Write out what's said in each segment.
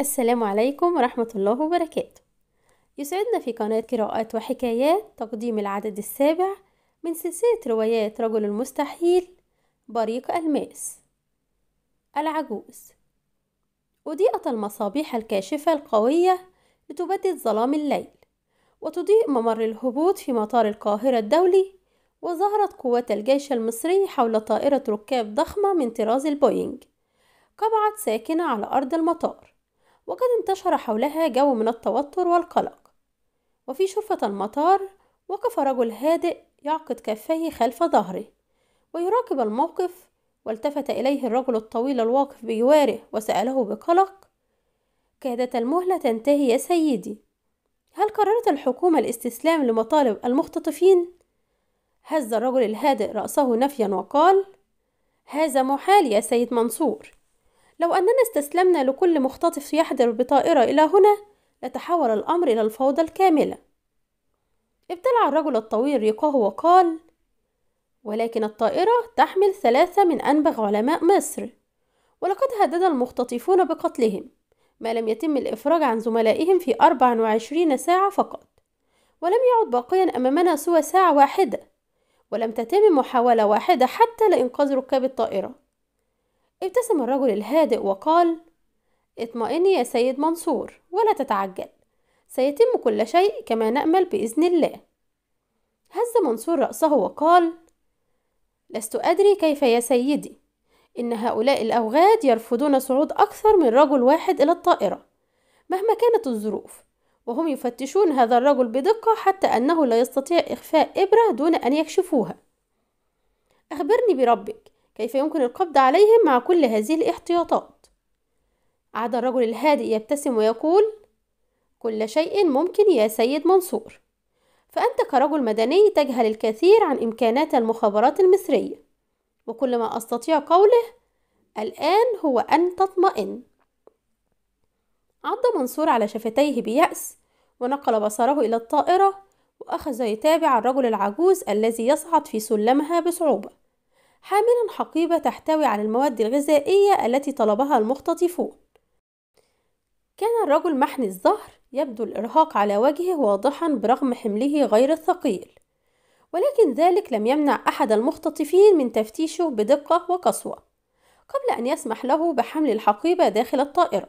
السلام عليكم ورحمة الله وبركاته. يسعدنا في قناة قراءات وحكايات تقديم العدد السابع من سلسلة روايات رجل المستحيل بريق ألماس. العجوز. أضيئت المصابيح الكاشفة القوية لتبدد ظلام الليل وتضيء ممر الهبوط في مطار القاهرة الدولي وظهرت قوات الجيش المصري حول طائرة ركاب ضخمة من طراز البوينج. قبعت ساكنة على أرض المطار. وقد انتشر حولها جو من التوتر والقلق وفي شرفة المطار وقف رجل هادئ يعقد كفيه خلف ظهره ويراقب الموقف والتفت إليه الرجل الطويل الواقف بجواره وسأله بقلق كادت المهلة تنتهي يا سيدي هل قررت الحكومة الاستسلام لمطالب المختطفين؟ هز الرجل الهادئ رأسه نفيا وقال هذا محال يا سيد منصور لو أننا استسلمنا لكل مختطف يحضر بطائرة إلى هنا لتحول الأمر إلى الفوضى الكاملة. ابتلع الرجل الطويل ريقه وقال ولكن الطائرة تحمل ثلاثة من أنبغ علماء مصر ولقد هدد المختطفون بقتلهم ما لم يتم الإفراج عن زملائهم في أربع وعشرين ساعة فقط ولم يعد باقيا أمامنا سوى ساعة واحدة ولم تتم محاولة واحدة حتى لإنقاذ ركاب الطائرة. ابتسم الرجل الهادئ وقال اطمئني يا سيد منصور ولا تتعجل. سيتم كل شيء كما نأمل بإذن الله. هز منصور رأسه وقال لست أدري كيف يا سيدي. إن هؤلاء الأوغاد يرفضون صعود أكثر من رجل واحد إلى الطائرة مهما كانت الظروف. وهم يفتشون هذا الرجل بدقة حتى أنه لا يستطيع إخفاء إبرة دون أن يكشفوها. أخبرني بربك كيف يمكن القبض عليهم مع كل هذه الاحتياطات؟ عاد الرجل الهادئ يبتسم ويقول كل شيء ممكن يا سيد منصور. فأنت كرجل مدني تجهل الكثير عن إمكانات المخابرات المصرية. وكل ما أستطيع قوله الآن هو أن تطمئن. عض منصور على شفتيه بيأس ونقل بصره إلى الطائرة وأخذ يتابع الرجل العجوز الذي يصعد في سلمها بصعوبة. حاملا حقيبة تحتوي على المواد الغذائية التي طلبها المختطفون كان الرجل محني الظهر يبدو الإرهاق على وجهه واضحا برغم حمله غير الثقيل ولكن ذلك لم يمنع أحد المختطفين من تفتيشه بدقة وقسوة قبل أن يسمح له بحمل الحقيبة داخل الطائرة.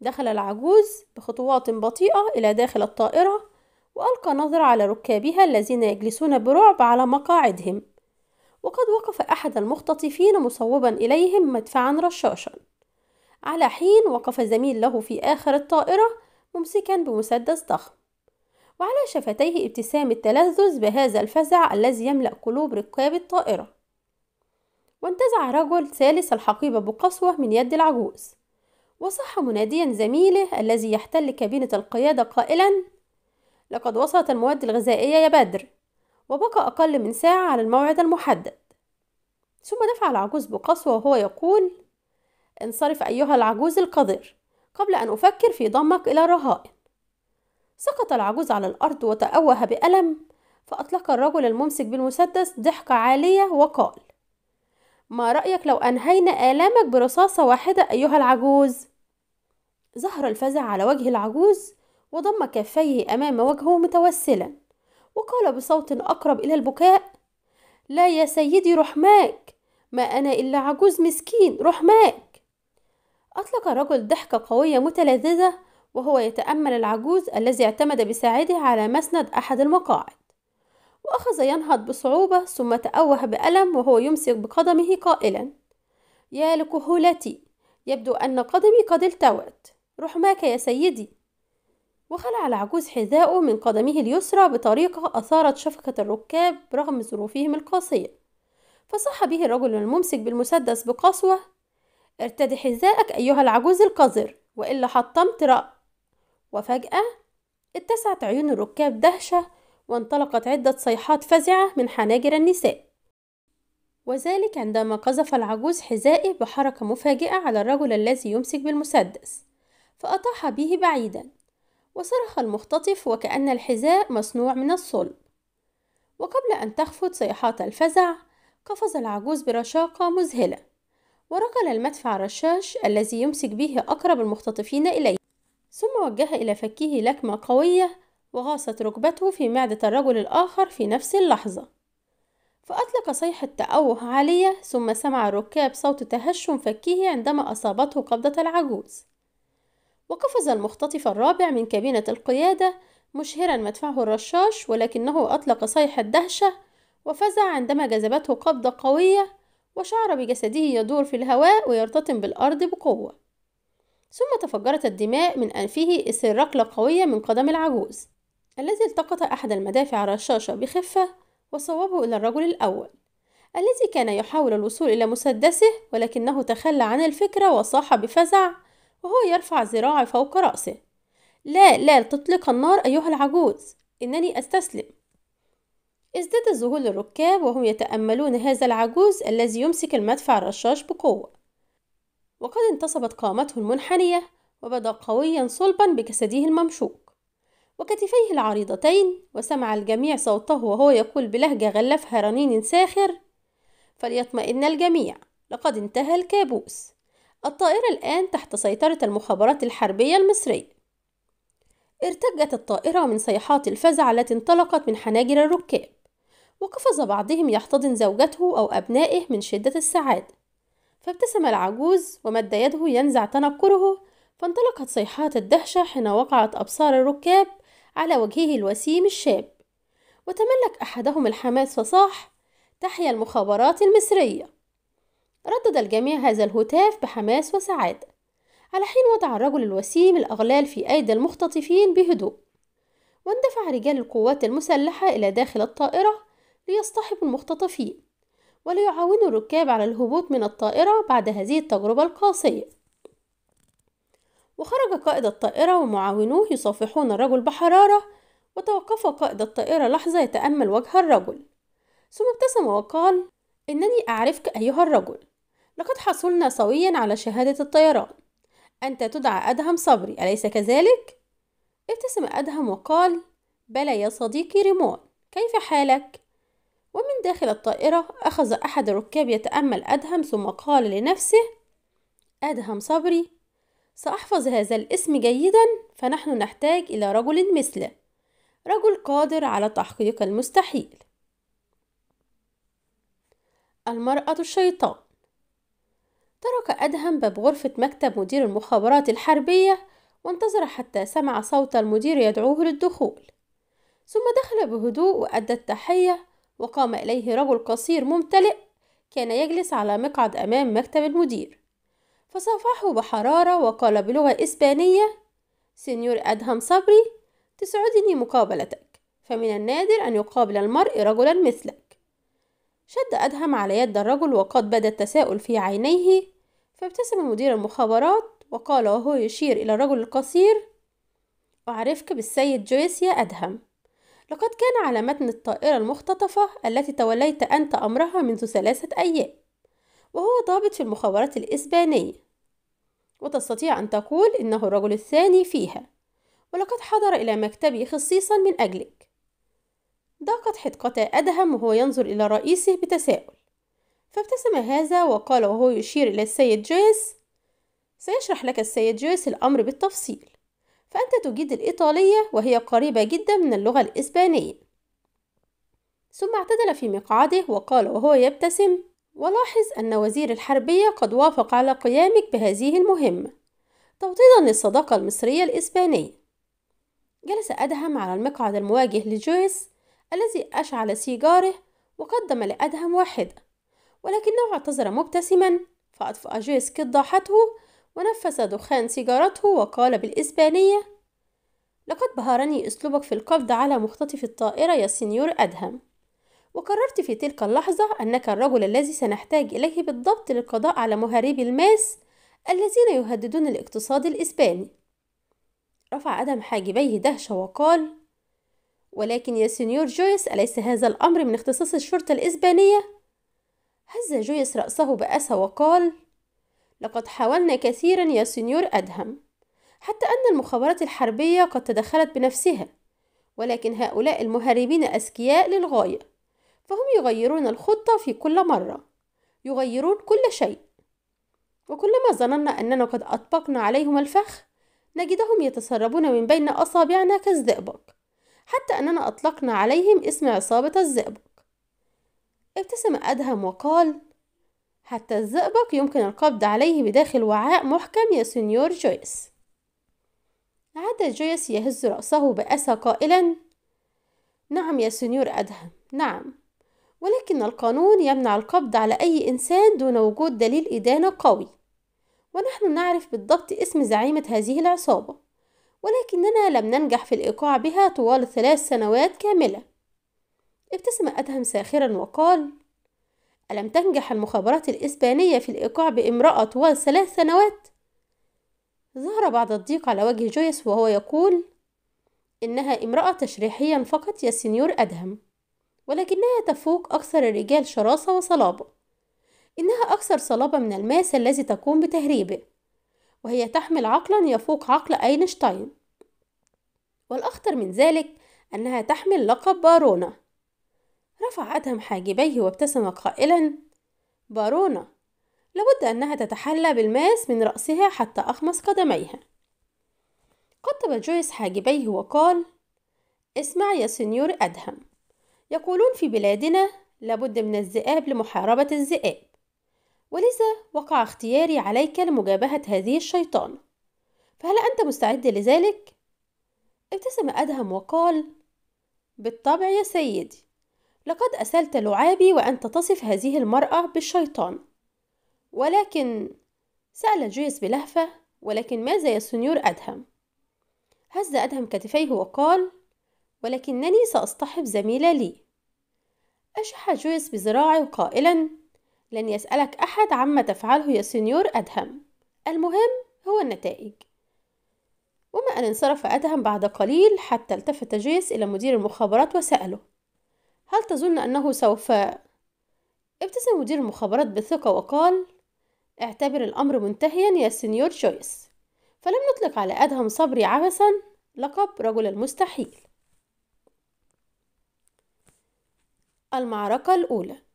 دخل العجوز بخطوات بطيئة إلى داخل الطائرة وألقى نظرة على ركابها الذين يجلسون برعب على مقاعدهم. وقد وقف أحد المختطفين مصوبا إليهم مدفعا رشاشا. على حين وقف زميل له في آخر الطائرة ممسكا بمسدس ضخم. وعلى شفتيه ابتسام التلذذ بهذا الفزع الذي يملأ قلوب ركاب الطائرة. وانتزع رجل ثالث الحقيبة بقسوة من يد العجوز. وصح مناديا زميله الذي يحتل كابينة القيادة قائلا لقد وصلت المواد الغذائية يا بدر. وبقى أقل من ساعة على الموعد المحدد. ثم دفع العجوز بقسوة وهو يقول انصرف أيها العجوز القذر قبل أن أفكر في ضمك إلى الرهائن سقط العجوز على الأرض وتأوه بألم فأطلق الرجل الممسك بالمسدس ضحكة عالية وقال ما رأيك لو أنهينا آلامك برصاصة واحدة أيها العجوز؟ ظهر الفزع على وجه العجوز وضم كفيه أمام وجهه متوسلا. وقال بصوت أقرب إلى البكاء لا يا سيدي رحماك ما أنا إلا عجوز مسكين رحماك. أطلق الرجل ضحكة قوية متلذذة وهو يتأمل العجوز الذي اعتمد بساعده على مسند أحد المقاعد. وأخذ ينهض بصعوبة ثم تأوه بألم وهو يمسك بقدمه قائلا يا لكهولتي يبدو أن قدمي قد التوت رحماك يا سيدي. وخلع العجوز حذاءه من قدمه اليسرى بطريقة أثارت شفقة الركاب رغم ظروفهم القاسية. فصح به الرجل الممسك بالمسدس بقسوة ارتدي حذاءك أيها العجوز القذر وإلا حطمت رأ وفجأة اتسعت عيون الركاب دهشة وانطلقت عدة صيحات فزعة من حناجر النساء. وذلك عندما قذف العجوز حذائه بحركة مفاجئة على الرجل الذي يمسك بالمسدس فأطاح به بعيدا. وصرخ المختطف وكأن الحذاء مصنوع من الصلب. وقبل أن تخفت صيحات الفزع قفز العجوز برشاقة مذهلة وركل المدفع الرشاش الذي يمسك به أقرب المختطفين إليه. ثم وجه إلى فكه لكمة قوية وغاصت ركبته في معدة الرجل الآخر في نفس اللحظة. فأطلق صيحة تأوه عالية ثم سمع الركاب صوت تهشم فكه عندما أصابته قبضة العجوز. وقفز المختطف الرابع من كابينة القيادة مشهرا مدفعه الرشاش ولكنه أطلق صيحة دهشة وفزع عندما جذبته قبضة قوية وشعر بجسده يدور في الهواء ويرتطم بالأرض بقوة. ثم تفجرت الدماء من أنفه إثر ركلة قوية من قدم العجوز الذي التقط أحد المدافع الرشاشة بخفة وصوبه إلى الرجل الأول الذي كان يحاول الوصول إلى مسدسه ولكنه تخلى عن الفكرة وصاح بفزع وهو يرفع ذراعه فوق رأسه. لا لا تطلق النار أيها العجوز. إنني أستسلم. ازداد ذهول الركاب وهم يتأملون هذا العجوز الذي يمسك المدفع الرشاش بقوة. وقد انتصبت قامته المنحنية وبدأ قويا صلبا بجسده الممشوق. وكتفيه العريضتين وسمع الجميع صوته وهو يقول بلهجة غلفها رنين ساخر فليطمئن الجميع. لقد انتهى الكابوس. الطائرة الآن تحت سيطرة المخابرات الحربية المصرية. ارتجت الطائرة من صيحات الفزع التي انطلقت من حناجر الركاب وقفز بعضهم يحتضن زوجته أو أبنائه من شدة السعادة. فابتسم العجوز ومد يده ينزع تنكره فانطلقت صيحات الدهشة حين وقعت أبصار الركاب على وجهه الوسيم الشاب. وتملك أحدهم الحماس فصاح تحيا المخابرات المصرية. ردد الجميع هذا الهتاف بحماس وسعادة. على حين وضع الرجل الوسيم الأغلال في أيدي المختطفين بهدوء واندفع رجال القوات المسلحة إلى داخل الطائرة ليصطحبوا المختطفين وليعاونوا الركاب على الهبوط من الطائرة بعد هذه التجربة القاسية. وخرج قائد الطائرة ومعاونوه يصافحون الرجل بحرارة وتوقف قائد الطائرة لحظة يتأمل وجه الرجل. ثم ابتسم وقال إنني أعرفك أيها الرجل. لقد حصلنا سويا على شهادة الطيران أنت تدعى أدهم صبري أليس كذلك؟ ابتسم أدهم وقال بلى يا صديقي ريمون كيف حالك؟ ومن داخل الطائرة أخذ أحد الركاب يتأمل أدهم ثم قال لنفسه أدهم صبري سأحفظ هذا الاسم جيدا فنحن نحتاج إلى رجل مثله رجل قادر على تحقيق المستحيل المرأة الشيطان ترك أدهم باب غرفة مكتب مدير المخابرات الحربية وانتظر حتى سمع صوت المدير يدعوه للدخول. ثم دخل بهدوء وأدى التحية وقام إليه رجل قصير ممتلئ كان يجلس على مقعد أمام مكتب المدير. فصافحه بحرارة وقال بلغة إسبانية سينيور أدهم صبري تسعدني مقابلتك فمن النادر أن يقابل المرء رجلا مثلك. شد أدهم على يد الرجل وقد بدا التساؤل في عينيه فابتسم مدير المخابرات وقال وهو يشير إلى الرجل القصير أعرفك بالسيد جويس يا أدهم. لقد كان على متن الطائرة المختطفة التي توليت أنت أمرها منذ ثلاثة أيام وهو ضابط في المخابرات الإسبانية. وتستطيع أن تقول إنه الرجل الثاني فيها ولقد حضر إلى مكتبي خصيصا من أجلك. ضاقت حدقة أدهم وهو ينظر إلى رئيسه بتساؤل. فابتسم هذا وقال وهو يشير إلى السيد جويس سيشرح لك السيد جويس الأمر بالتفصيل. فأنت تجيد الإيطالية وهي قريبة جدا من اللغة الإسبانية. ثم اعتدل في مقعده وقال وهو يبتسم ولاحظ أن وزير الحربية قد وافق على قيامك بهذه المهمة. توطيدا للصداقة المصرية الإسبانية. جلس أدهم على المقعد المواجه لجويس الذي أشعل سيجاره وقدم لأدهم واحدة ولكنه اعتذر مبتسما فأطفأ جويس قداحته ونفث دخان سيجارته وقال بالإسبانية لقد بهرني أسلوبك في القبض على مختطف الطائرة يا سينيور أدهم وقررت في تلك اللحظة أنك الرجل الذي سنحتاج إليه بالضبط للقضاء على مهربي الماس الذين يهددون الاقتصاد الإسباني. رفع أدهم حاجبيه دهشة وقال ولكن يا سينيور جويس أليس هذا الأمر من اختصاص الشرطة الإسبانية؟ هز جويس رأسه بأسى وقال لقد حاولنا كثيرا يا سينيور أدهم حتى أن المخابرات الحربية قد تدخلت بنفسها ولكن هؤلاء المهربين أذكياء للغاية فهم يغيرون الخطة في كل مرة يغيرون كل شيء وكلما ظننا أننا قد أطبقنا عليهم الفخ نجدهم يتسربون من بين أصابعنا كالزئبق حتى أننا أطلقنا عليهم اسم عصابة الزئبق. ابتسم أدهم وقال حتى الزئبق يمكن القبض عليه بداخل وعاء محكم يا سنيور جويس. عاد جويس يهز رأسه بأسى قائلا نعم يا سنيور أدهم نعم ولكن القانون يمنع القبض على أي إنسان دون وجود دليل إدانة قوي ونحن نعرف بالضبط اسم زعيمة هذه العصابة. ولكننا لم ننجح في الإيقاع بها طوال ثلاث سنوات كاملة. ابتسم أدهم ساخرا وقال ألم تنجح المخابرات الإسبانية في الإيقاع بامرأة طوال ثلاث سنوات؟ ظهر بعض الضيق على وجه جويس وهو يقول إنها امرأة تشريحيا فقط يا سنيور أدهم ولكنها تفوق أكثر الرجال شراسة وصلابة. إنها أكثر صلابة من الماس الذي تقوم بتهريبه. وهي تحمل عقلا يفوق عقل أينشتاين. والأخطر من ذلك أنها تحمل لقب بارونة رفع أدهم حاجبيه وابتسم قائلا بارونة لابد أنها تتحلى بالماس من رأسها حتى أخمص قدميها. قطب جويس حاجبيه وقال اسمع يا سنيور أدهم يقولون في بلادنا لابد من الذئاب لمحاربة الذئاب. ولذا وقع اختياري عليك لمجابهة هذه الشيطان فهل أنت مستعد لذلك؟ ابتسم أدهم وقال بالطبع يا سيدي لقد أسلت لعابي وأنت تصف هذه المرأة بالشيطان ولكن سأل جويس بلهفة ولكن ماذا يا سنيور أدهم؟ هز أدهم كتفيه وقال ولكنني سأصطحب زميلة لي أشح جويس بذراعه قائلا لن يسألك أحد عما تفعله يا سنيور أدهم. المهم هو النتائج. وما أن انصرف أدهم بعد قليل حتى التفت جويس إلى مدير المخابرات وسأله هل تظن أنه سوف ابتسم مدير المخابرات بثقة وقال اعتبر الأمر منتهيا يا سنيور جويس. فلم نطلق على أدهم صبري عبثا لقب رجل المستحيل. المعركة الأولى.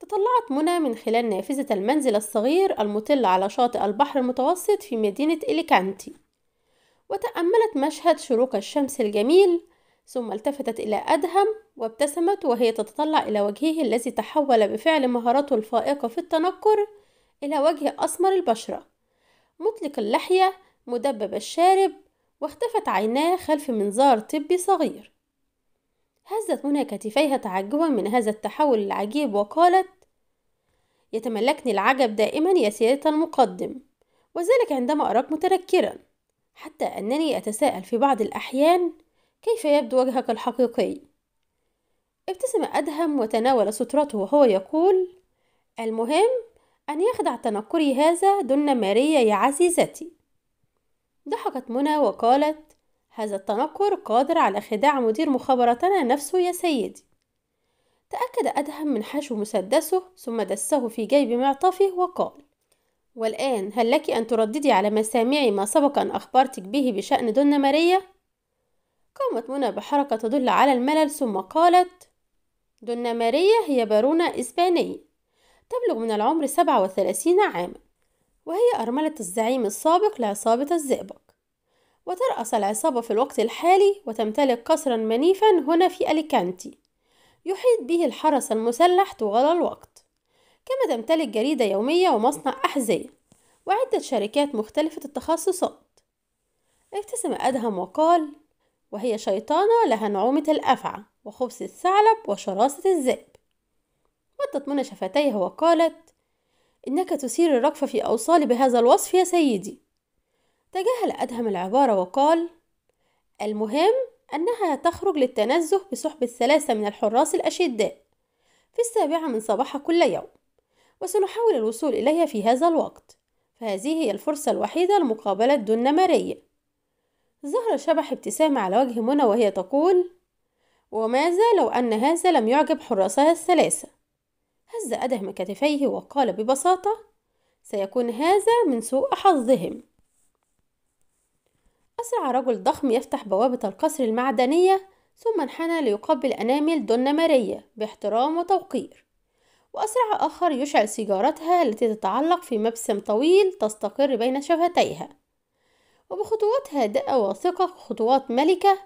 تطلعت منى من خلال نافذة المنزل الصغير المطل على شاطئ البحر المتوسط في مدينة إليكانتي. وتأملت مشهد شروق الشمس الجميل ثم التفتت إلى أدهم وابتسمت وهي تتطلع إلى وجهه الذي تحول بفعل مهارته الفائقة في التنكر إلى وجه أسمر البشرة. مطلق اللحية مدبب الشارب واختفت عيناه خلف منظار طبي صغير. هزت منى كتفيها تعجبا من هذا التحول العجيب وقالت يتملكني العجب دائما يا سيادة المقدم وذلك عندما أراك متنكرا حتى أنني أتساءل في بعض الأحيان كيف يبدو وجهك الحقيقي. ابتسم أدهم وتناول سترته وهو يقول المهم أن يخدع تنكري هذا دون ماريا يا عزيزتي. ضحكت منى وقالت هذا التنكر قادر على خداع مدير مخابراتنا نفسه يا سيدي تأكد أدهم من حشو مسدسه ثم دسه في جيب معطفه وقال والآن هل لك أن ترددي على مسامعي ما سبق أن أخبرتك به بشأن دون ماريا؟ قامت منى بحركة تدل على الملل ثم قالت دون ماريا هي بارونة إسبانية تبلغ من العمر سبعة وثلاثين عاما وهي أرملة الزعيم السابق لعصابة الزئبق وترأس العصابة في الوقت الحالي وتمتلك قصرا منيفا هنا في أليكانتي. يحيط به الحرس المسلح طوال الوقت. كما تمتلك جريدة يومية ومصنع أحذية وعدة شركات مختلفة التخصصات. ابتسم أدهم وقال وهي شيطانة لها نعومة الأفعى وخبث الثعلب وشراسة الذئب. مدت منى شفتيها وقالت إنك تثير الرقفة في أوصالي بهذا الوصف يا سيدي. تجاهل أدهم العبارة وقال المهم أنها تخرج للتنزه بصحبة ثلاثة من الحراس الأشداء في السابعة من صباح كل يوم وسنحاول الوصول إليها في هذا الوقت فهذه هي الفرصة الوحيدة لمقابلة دون ماريا. ظهر شبح ابتسامة على وجه منى وهي تقول وماذا لو أن هذا لم يعجب حراسها الثلاثة؟ هز أدهم كتفيه وقال ببساطة سيكون هذا من سوء حظهم. أسرع رجل ضخم يفتح بوابة القصر المعدنية ثم انحنى ليقبل أنامل دون ماريا باحترام وتوقير. وأسرع آخر يشعل سيجارتها التي تتعلق في مبسم طويل تستقر بين شفتيها. وبخطوات هادئة واثقة خطوات ملكة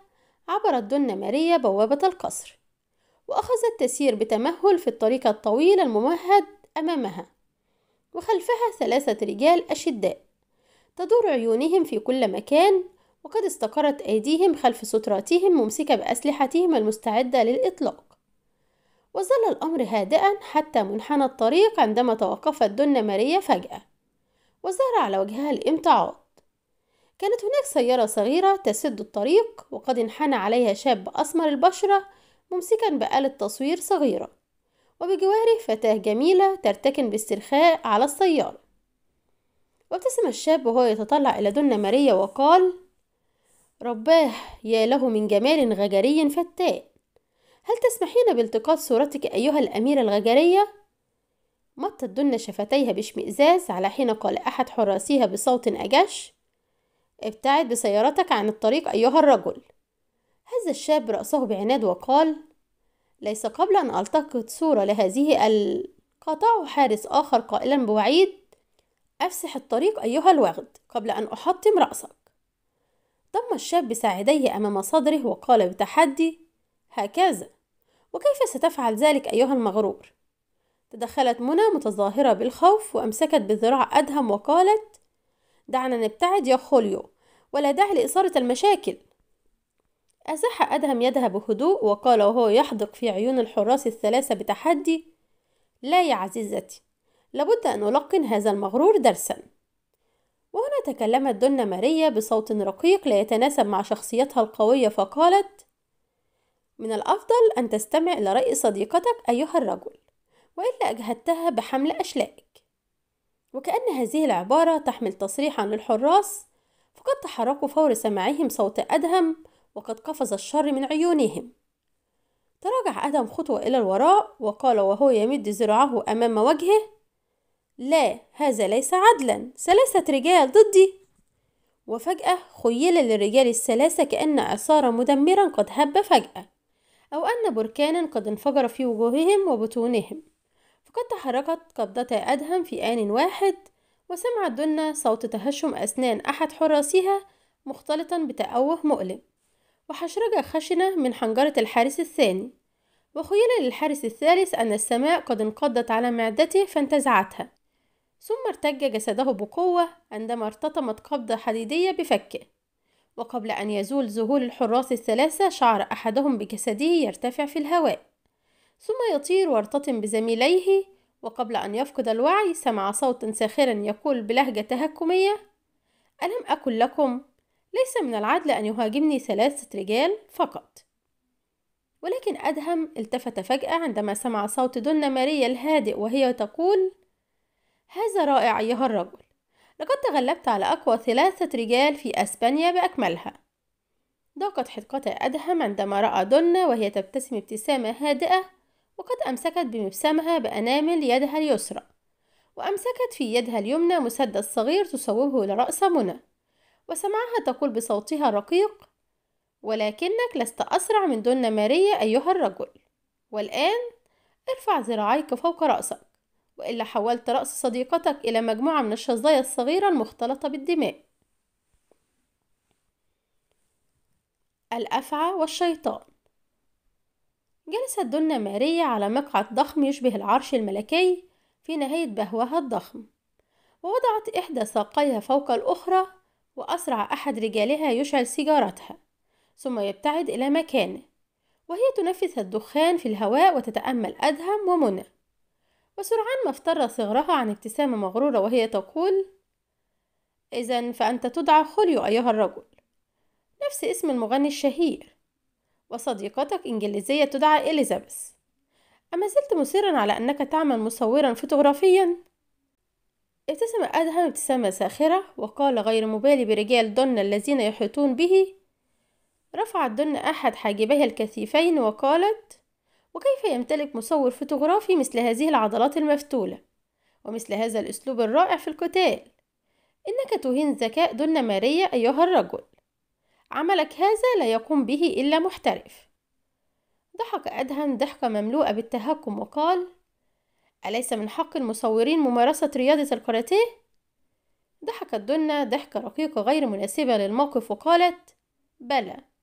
عبرت دنا ماريا بوابة القصر. وأخذت تسير بتمهل في الطريق الطويل الممهد أمامها. وخلفها ثلاثة رجال أشداء تدور عيونهم في كل مكان وقد استقرت أيديهم خلف ستراتهم ممسكة بأسلحتهم المستعدة للإطلاق. وظل الأمر هادئا حتى منحنى الطريق عندما توقفت دنا ماريا فجأة وظهر على وجهها الامتعاض. كانت هناك سيارة صغيرة تسد الطريق وقد انحنى عليها شاب أسمر البشرة ممسكا بآلة تصوير صغيرة وبجواره فتاة جميلة ترتكن باسترخاء على السيارة. وابتسم الشاب وهو يتطلع إلى دنا ماريا وقال رباه يا له من جمال غجري فتان هل تسمحين بالتقاط صورتك أيها الأميرة الغجرية؟ مطت دنا شفتيها باشمئزاز على حين قال أحد حراسيها بصوت أجش؟ ابتعد بسيارتك عن الطريق أيها الرجل. هز الشاب رأسه بعناد وقال ليس قبل أن ألتقط صورة لهذه ال... قاطعه حارس آخر قائلا بوعيد أفسح الطريق أيها الوغد قبل أن أحطم رأسك. ضم الشاب ساعديه أمام صدره وقال بتحدي هكذا وكيف ستفعل ذلك أيها المغرور؟ تدخلت منى متظاهرة بالخوف وأمسكت بذراع أدهم وقالت دعنا نبتعد يا خوليو ولا داعي لإثارة المشاكل. أزح أدهم يدها بهدوء وقال وهو يحدق في عيون الحراس الثلاثة بتحدي لا يا عزيزتي لابد أن ألقن هذا المغرور درسا. وهنا تكلمت دنا ماريا بصوت رقيق لا يتناسب مع شخصيتها القوية فقالت من الأفضل أن تستمع إلى رأي صديقتك أيها الرجل وإلا أجهدتها بحمل أشلائك وكأن هذه العبارة تحمل تصريحا للحراس فقد تحركوا فور سماعهم صوت أدهم وقد قفز الشر من عيونهم. تراجع أدهم خطوة إلى الوراء وقال وهو يمد ذراعه أمام وجهه لا هذا ليس عدلا. ثلاثة رجال ضدي. وفجأة خيل للرجال الثلاثة كأن إعصارا مدمرا قد هب فجأة أو أن بركانا قد انفجر في وجوههم وبطونهم. فقد تحركت قبضتا أدهم في آن واحد وسمعت دنا صوت تهشم أسنان أحد حراسها مختلطا بتأوه مؤلم. وحشرجة خشنة من حنجرة الحارس الثاني. وخيل للحارس الثالث أن السماء قد انقضت على معدته فانتزعتها. ثم ارتج جسده بقوة عندما ارتطمت قبضة حديدية بفكه. وقبل أن يزول ذهول الحراس الثلاثة شعر أحدهم بجسده يرتفع في الهواء. ثم يطير ويرتطم بزميليه وقبل أن يفقد الوعي سمع صوتا ساخرا يقول بلهجة تهكمية ألم أقل لكم؟ ليس من العدل أن يهاجمني ثلاثة رجال فقط. ولكن أدهم التفت فجأة عندما سمع صوت دنا ماريا الهادئ وهي تقول هذا رائع أيها الرجل. لقد تغلبت على أقوى ثلاثة رجال في أسبانيا بأكملها. ضاقت حدقة أدهم عندما رأى دنا وهي تبتسم ابتسامة هادئة وقد أمسكت بمبسمها بأنامل يدها اليسرى. وأمسكت في يدها اليمنى مسدس صغير تصوبه لرأس منى. وسمعها تقول بصوتها الرقيق ولكنك لست أسرع من دنا ماريا أيها الرجل. والآن ارفع ذراعيك فوق رأسك. وإلا حولت رأس صديقتك إلى مجموعة من الشظايا الصغيرة المختلطة بالدماء. الأفعى والشيطان. جلست دنا ماريا على مقعد ضخم يشبه العرش الملكي في نهاية بهوها الضخم ووضعت إحدى ساقيها فوق الأخرى وأسرع أحد رجالها يشعل سيجارتها ثم يبتعد إلى مكانه وهي تنفث الدخان في الهواء وتتأمل أدهم ومنى. وسرعان ما افتر صغرها عن ابتسامة مغرورة وهي تقول إذا فأنت تدعى خوليو أيها الرجل. نفس اسم المغني الشهير. وصديقتك إنجليزية تدعى إليزابيث. أما زلت مصرا على أنك تعمل مصورا فوتوغرافيا؟ ابتسم أدهم ابتسامة ساخرة وقال غير مبالي برجال دن الذين يحيطون به. رفعت دن أحد حاجبيها الكثيفين وقالت وكيف يمتلك مصور فوتوغرافي مثل هذه العضلات المفتولة؟ ومثل هذا الأسلوب الرائع في القتال إنك تهين ذكاء دن ماريا أيها الرجل. عملك هذا لا يقوم به إلا محترف. ضحك أدهم ضحكة مملوءة بالتهكم وقال أليس من حق المصورين ممارسة رياضة الكاراتيه؟ ضحكت دنا ضحكة رقيقة غير مناسبة للموقف وقالت بلى.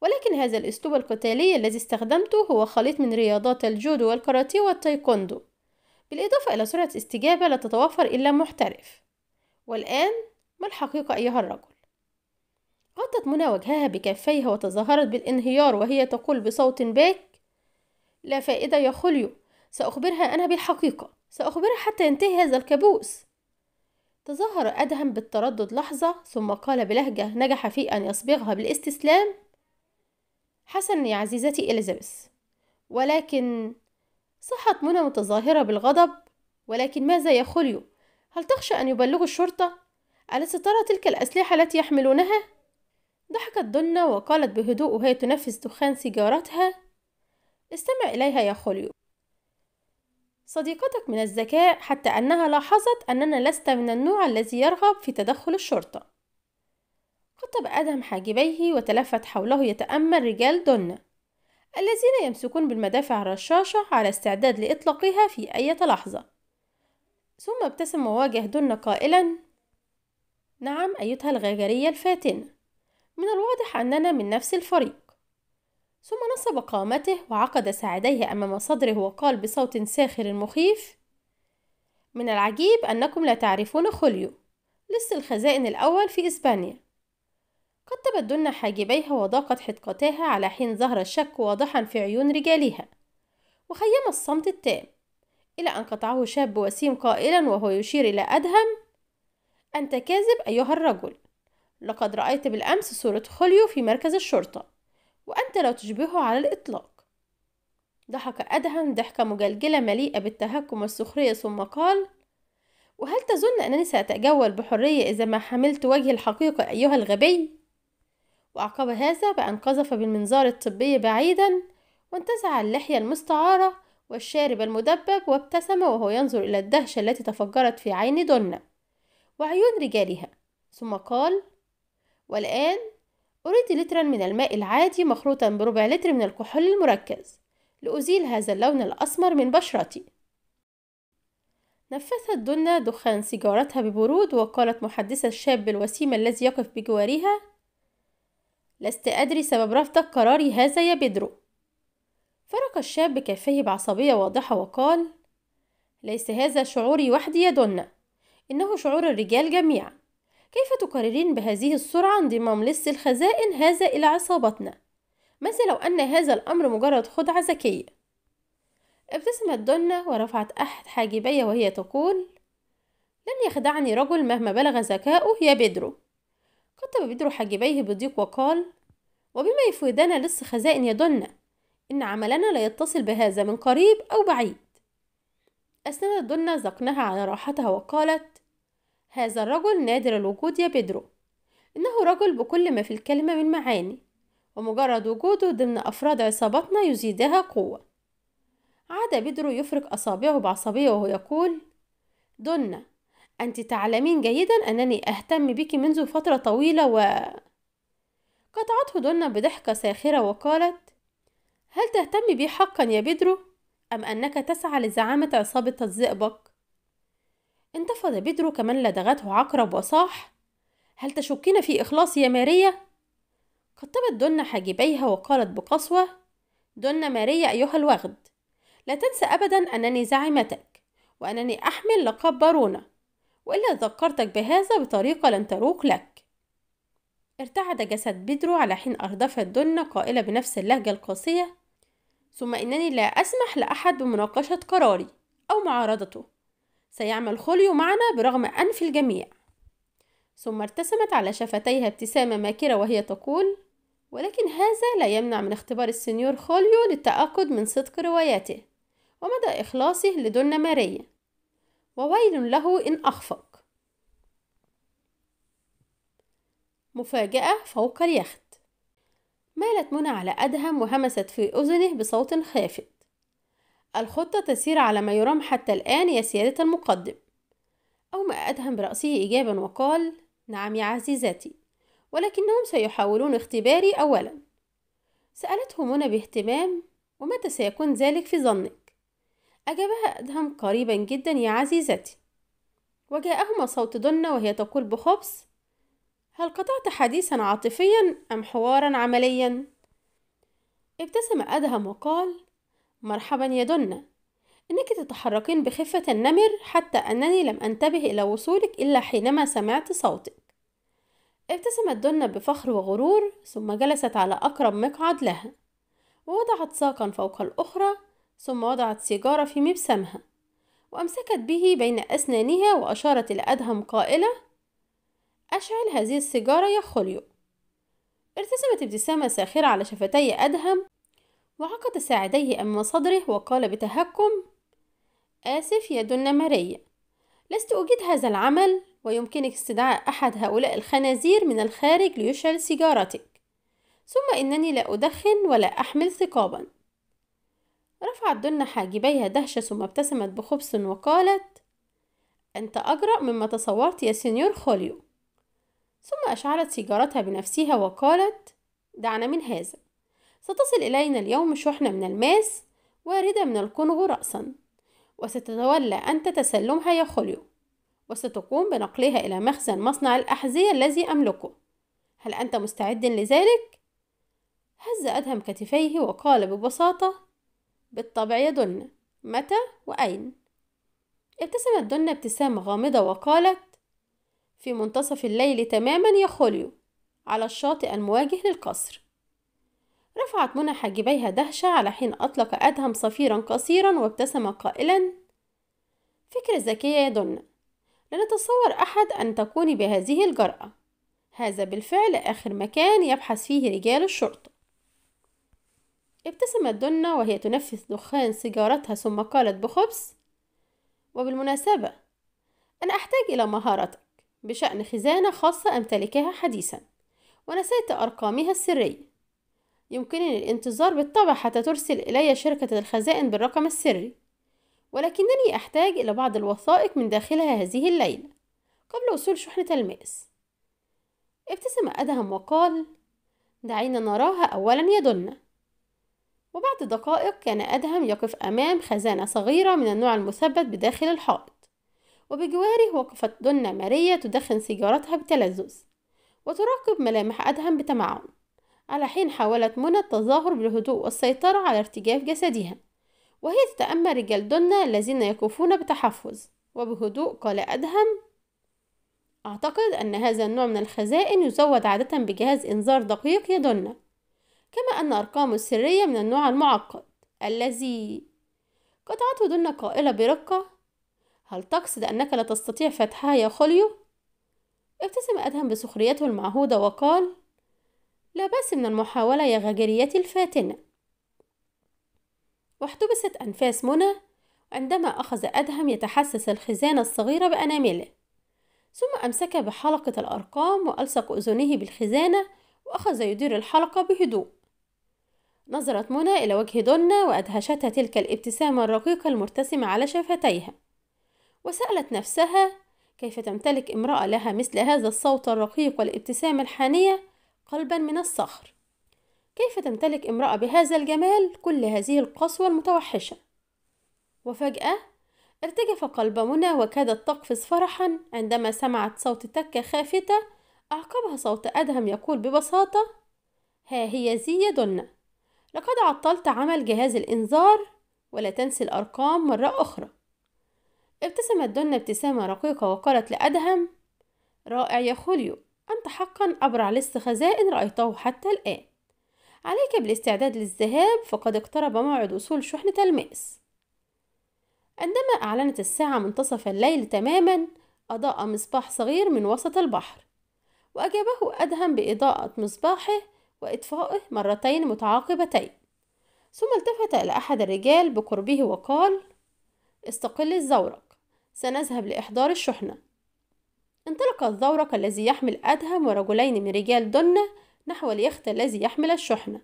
ولكن هذا الأسلوب القتالي الذي استخدمته هو خليط من رياضات الجودو والكاراتيه والتايكوندو. بالإضافة إلى سرعة استجابة لا تتوفر إلا محترف. والآن ما الحقيقة أيها الرجل؟ غطت منى وجهها بكفيها وتظاهرت بالانهيار وهي تقول بصوت باك لا فائدة يا خليو سأخبرها أنا بالحقيقة سأخبرها حتى ينتهي هذا الكابوس. تظاهر أدهم بالتردد لحظة ثم قال بلهجة نجح في أن يصبغها بالاستسلام حسنا يا عزيزتي إليزابيث. ولكن صحت منى متظاهرة بالغضب ولكن ماذا يا خليو هل تخشى أن يبلغوا الشرطة؟ ألست ترى تلك الأسلحة التي يحملونها؟ ضحكت دنا وقالت بهدوء وهي تنفس دخان سيجارتها. استمع إليها يا خوليو. صديقتك من الذكاء حتى أنها لاحظت أننا لست من النوع الذي يرغب في تدخل الشرطة. قطب آدم حاجبيه وتلفت حوله يتأمل رجال دنا الذين يمسكون بالمدافع الرشاشة على استعداد لإطلاقها في أي لحظة. ثم ابتسم وواجه دنا قائلا نعم أيتها الغجرية الفاتنة من الواضح أننا من نفس الفريق. ثم نصب قامته وعقد ساعديه أمام صدره وقال بصوت ساخر مخيف من العجيب أنكم لا تعرفون خوليو لص الخزائن الأول في إسبانيا. قد تبدلن حاجبيها وضاقت حدقتاها على حين ظهر الشك واضحا في عيون رجالها وخيم الصمت التام. إلى أن قطعه شاب وسيم قائلا وهو يشير إلى أدهم أنت كاذب أيها الرجل. لقد رأيت بالأمس صورة خوليو في مركز الشرطة وأنت لا تشبهه على الإطلاق. ضحك أدهم ضحكة مجلجلة مليئة بالتهكم والسخرية ثم قال وهل تظن أنني سأتجول بحرية إذا ما حملت وجه الحقيقة أيها الغبي؟ وعقب هذا بأن قذف بالمنظار الطبي بعيدا وانتزع اللحية المستعارة والشارب المدبب وابتسم وهو ينظر إلى الدهشة التي تفجرت في عين دنا وعيون رجالها. ثم قال والآن أريد لترا من الماء العادي مخلوطا بربع لتر من الكحول المركز لأزيل هذا اللون الأسمر من بشرتي. نفثت دنا دخان سيجارتها ببرود وقالت محدثة الشاب الوسيم الذي يقف بجوارها لست أدري سبب رفضك قراري هذا يا بدرو فرق الشاب بكفيه بعصبية واضحة وقال ليس هذا شعوري وحدي يا دنا إنه شعور الرجال جميعا كيف تقررين بهذه السرعة انضمام لص الخزائن هذا إلى عصابتنا؟ ماذا لو أن هذا الأمر مجرد خدعة ذكية؟ ابتسمت دنا ورفعت أحد حاجبيها وهي تقول لن يخدعني رجل مهما بلغ ذكاؤه يا بدرو قطب بدرو حاجبيه بضيق وقال وبما يفيدنا لص خزائن يا دنا إن عملنا لا يتصل بهذا من قريب أو بعيد. أسندت دنا ذقنها على راحتها وقالت هذا الرجل نادر الوجود يا بيدرو. إنه رجل بكل ما في الكلمة من معاني ومجرد وجوده ضمن أفراد عصابتنا يزيدها قوة. عاد بيدرو يفرك أصابعه بعصبية وهو يقول دنا أنت تعلمين جيدا أنني أهتم بك منذ فترة طويلة و قطعته دنا بضحكة ساخرة وقالت هل تهتم بي حقا يا بيدرو؟ أم أنك تسعى لزعامة عصابة الزئبق انتفض بدرو كمن لدغته عقرب وصاح هل تشكين في إخلاصي يا ماريا؟ قطبت دنا حاجبيها وقالت بقسوة دنا ماريا أيها الوغد لا تنسى أبدا أنني زعيمتك وأنني أحمل لقب بارونة. وإلا ذكرتك بهذا بطريقة لن تروق لك. ارتعد جسد بدرو على حين أردفت دنا قائلة بنفس اللهجة القاسية ثم إنني لا أسمح لأحد بمناقشة قراري أو معارضته. سيعمل خوليو معنا برغم أنف الجميع. ثم ارتسمت على شفتيها ابتسامة ماكرة وهي تقول ولكن هذا لا يمنع من اختبار السنيور خوليو للتأكد من صدق رواياته ومدى إخلاصه لدنا ماريا. وويل له إن أخفق. مفاجأة فوق اليخت. مالت منى على أدهم وهمست في أذنه بصوت خافت. الخطة تسير على ما يرام حتى الآن يا سيادة المقدم. أومأ أدهم برأسه إجابا وقال نعم يا عزيزتي ولكنهم سيحاولون اختباري أولا سألته منى باهتمام ومتى سيكون ذلك في ظنك؟ أجابها أدهم قريبا جدا يا عزيزتي وجاءهما صوت دنة وهي تقول بخبث هل قطعت حديثا عاطفيا أم حوارا عمليا؟ ابتسم أدهم وقال مرحبا يا دنة إنك تتحركين بخفة النمر حتى أنني لم أنتبه إلى وصولك إلا حينما سمعت صوتك ابتسمت دنة بفخر وغرور ثم جلست على أقرب مقعد لها ووضعت ساقا فوق الأخرى ثم وضعت سيجارة في مبسمها وأمسكت به بين أسنانها وأشارت إلى أدهم قائلة أشعل هذه السيجارة يا خوليو. ارتسمت ابتسامة ساخرة على شفتي أدهم وعقد ساعديه أمام صدره وقال بتهكم آسف يا دنا ماريا لست أجيد هذا العمل ويمكنك استدعاء أحد هؤلاء الخنازير من الخارج ليشعل سيجارتك ثم إنني لا أدخن ولا أحمل ثقابا. رفعت دنا حاجبيها دهشة ثم ابتسمت بخبث وقالت أنت أجرأ مما تصورت يا سينيور خوليو. ثم أشعلت سيجارتها بنفسها وقالت دعنا من هذا. ستصل إلينا اليوم شحنة من الماس واردة من الكونغو رأسا وستتولى أنت تسلمها يا خوليو وستقوم بنقلها إلى مخزن مصنع الأحذية الذي أملكه. هل أنت مستعد لذلك؟ هز أدهم كتفيه وقال ببساطة بالطبع يا دنة متى وأين؟ ابتسمت دنة ابتسامة غامضة وقالت في منتصف الليل تماما يا خوليو على الشاطئ المواجه للقصر. رفعت منى حاجبيها دهشة على حين أطلق أدهم صفيرا قصيرا وابتسم قائلا فكرة ذكية يا دنة لا نتصور أحد أن تكوني بهذه الجرأة. هذا بالفعل آخر مكان يبحث فيه رجال الشرطة. ابتسمت دنة وهي تنفس دخان سيجارتها ثم قالت بخبث وبالمناسبة أنا أحتاج إلى مهارتك بشأن خزانة خاصة أمتلكها حديثا ونسيت أرقامها السرية. يمكنني الانتظار بالطبع حتى ترسل إلي شركة الخزائن بالرقم السري ولكنني أحتاج إلى بعض الوثائق من داخلها هذه الليلة قبل وصول شحنة الماس. ابتسم أدهم وقال دعينا نراها أولا يدنا وبعد دقائق كان أدهم يقف أمام خزانة صغيرة من النوع المثبت بداخل الحائط وبجواره وقفت دنا ماريا تدخن سيجارتها بتلذذ وتراقب ملامح أدهم بتمعن على حين حاولت منى التظاهر بالهدوء والسيطرة على ارتجاف جسدها وهي تتأمل رجال دنا الذين يقفون بتحفظ وبهدوء قال أدهم أعتقد أن هذا النوع من الخزائن يزود عادة بجهاز إنذار دقيق يدنا كما أن أرقامه السرية من النوع المعقد الذي قطعته دنا قائلة برقة. هل تقصد أنك لا تستطيع فتحها يا خوليو؟ ابتسم أدهم بسخريته المعهودة وقال لا بأس من المحاولة يا غجريتي الفاتنة. واحتبست أنفاس منى عندما أخذ أدهم يتحسس الخزانة الصغيرة بأنامله. ثم أمسك بحلقة الأرقام وألصق أذنيه بالخزانة وأخذ يدير الحلقة بهدوء. نظرت منى إلى وجه دنا وأدهشتها تلك الابتسامة الرقيقة المرتسمة على شفتيها وسألت نفسها كيف تمتلك امرأة لها مثل هذا الصوت الرقيق والابتسامة الحانية قلبا من الصخر؟ كيف تمتلك امرأة بهذا الجمال كل هذه القسوة المتوحشة؟ وفجأة ارتجف قلب منى وكادت تقفز فرحا عندما سمعت صوت تكة خافتة أعقبها صوت أدهم يقول ببساطة ها هي زي دنة لقد عطلت عمل جهاز الإنذار ولا تنسي الأرقام مرة أخرى. ابتسمت دنة ابتسامة رقيقة وقالت لأدهم رائع يا خوليو أنت حقا أبرع لص خزائن رأيته حتى الآن. عليك بالاستعداد للذهاب فقد اقترب موعد وصول شحنة الماس. عندما أعلنت الساعة منتصف الليل تماما أضاء مصباح صغير من وسط البحر وأجابه أدهم بإضاءة مصباحه وإطفائه مرتين متعاقبتين. ثم التفت إلى أحد الرجال بقربه وقال استقل الزورق سنذهب لإحضار الشحنة. انطلق الزورق الذي يحمل أدهم ورجلين من رجال دنة نحو اليخت الذي يحمل الشحنة.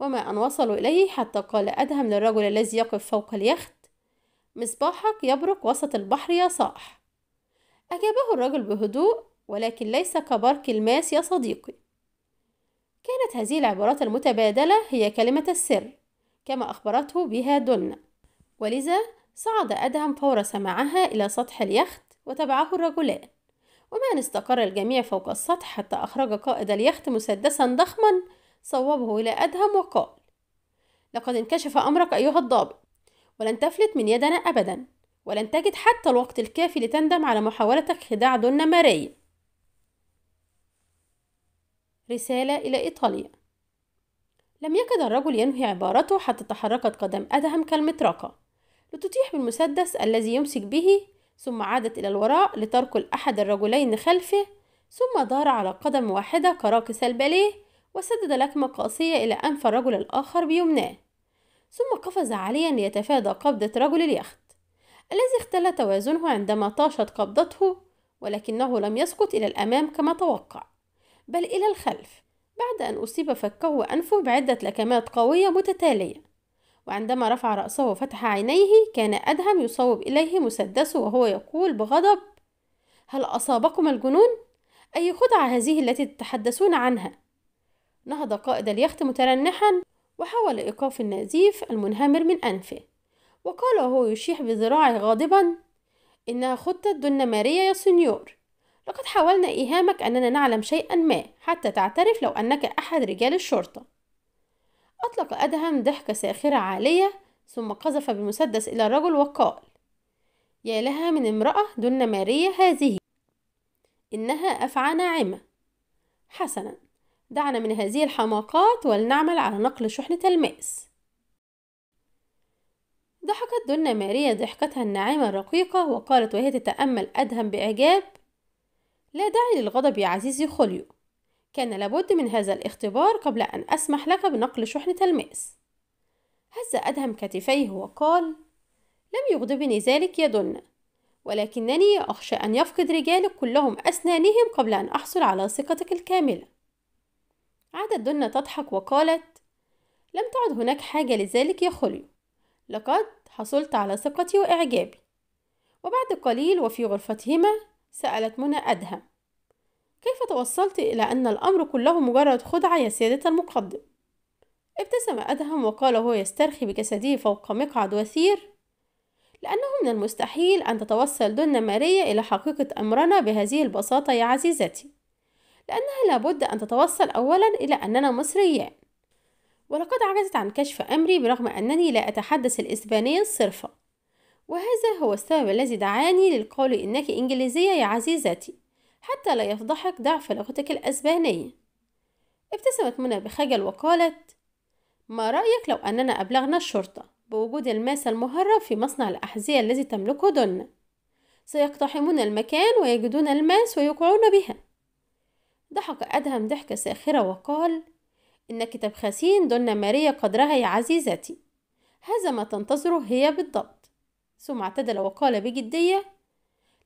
وما أن وصلوا إليه حتى قال أدهم للرجل الذي يقف فوق اليخت مصباحك يبرق وسط البحر يا صاح. أجابه الرجل بهدوء ولكن ليس كبرق الماس يا صديقي. كانت هذه العبارات المتبادلة هي كلمة السر كما أخبرته بها دنة ولذا صعد أدهم فور سماعها إلى سطح اليخت وتبعه الرجلان وما أن استقر الجميع فوق السطح حتى أخرج قائد اليخت مسدسا ضخما صوبه إلى أدهم وقال لقد انكشف أمرك أيها الضابط ولن تفلت من يدنا أبدا ولن تجد حتى الوقت الكافي لتندم على محاولتك خداع دنا ماريا رسالة إلى إيطاليا. لم يكد الرجل ينهي عبارته حتى تحركت قدم أدهم كالمطرقة لتطيح بالمسدس الذي يمسك به ثم عادت إلى الوراء لتركل أحد الرجلين خلفه ثم دار على قدم واحدة كراكس الباليه وسدد لكمة قاسية إلى أنف الرجل الآخر بيمناه. ثم قفز عاليا ليتفادى قبضة رجل اليخت الذي اختل توازنه عندما طاشت قبضته ولكنه لم يسقط إلى الأمام كما توقع. بل إلى الخلف بعد أن أصيب فكه وأنفه بعدة لكمات قوية متتالية وعندما رفع رأسه وفتح عينيه كان أدهم يصوب إليه مسدسه وهو يقول بغضب هل أصابكم الجنون؟ أي خدعة هذه التي تتحدثون عنها؟ نهض قائد اليخت مترنحا وحاول إيقاف النزيف المنهمر من أنفه وقال وهو يشيح بذراعه غاضبا إنها خطة دنمارية يا سنيور لقد حاولنا إيهامك أننا نعلم شيئا ما حتى تعترف لو أنك أحد رجال الشرطة. أطلق أدهم ضحكة ساخرة عالية ثم قذف بالمسدس إلى الرجل وقال يا لها من امرأة دنمارية هذه. إنها أفعى ناعمة. حسنا. دعنا من هذه الحماقات ولنعمل على نقل شحنة الماس. ضحكت دنا ماريا ضحكتها الناعمة الرقيقة وقالت وهي تتأمل أدهم بإعجاب لا داعي للغضب يا عزيزي خوليو كان لابد من هذا الاختبار قبل أن أسمح لك بنقل شحنة الماس. هز أدهم كتفيه وقال لم يغضبني ذلك يا دنا ولكنني أخشى أن يفقد رجالك كلهم أسنانهم قبل أن أحصل على ثقتك الكاملة. عادت دنا تضحك وقالت لم تعد هناك حاجة لذلك يا خوليو لقد حصلت على ثقتي وإعجابي. وبعد قليل وفي غرفتهما سألت منى أدهم. كيف توصلت إلى أن الأمر كله مجرد خدعة يا سيادة المقدم؟ ابتسم أدهم وقال وهو يسترخي بجسده فوق مقعد وثير. لأنه من المستحيل أن تتوصل دنا ماريا إلى حقيقة أمرنا بهذه البساطة يا عزيزتي لأنها لابد أن تتوصل أولا إلى أننا مصريان ولقد عجزت عن كشف أمري برغم أنني لا أتحدث الإسبانية الصرفة وهذا هو السبب الذي دعاني للقول إنك إنجليزية يا عزيزتي حتى لا يفضحك ضعف لغتك الأسبانية. ابتسمت منى بخجل وقالت ما رأيك لو أننا أبلغنا الشرطة بوجود الماس المهرب في مصنع الأحذية الذي تملكه دنا سيقتحمون المكان ويجدون الماس ويوقعون بها. ضحك أدهم ضحكة ساخرة وقال إنك تبخسين دنا ماريا قدرها يا عزيزتي. هذا ما تنتظره هي بالضبط. ثم اعتدل وقال بجدية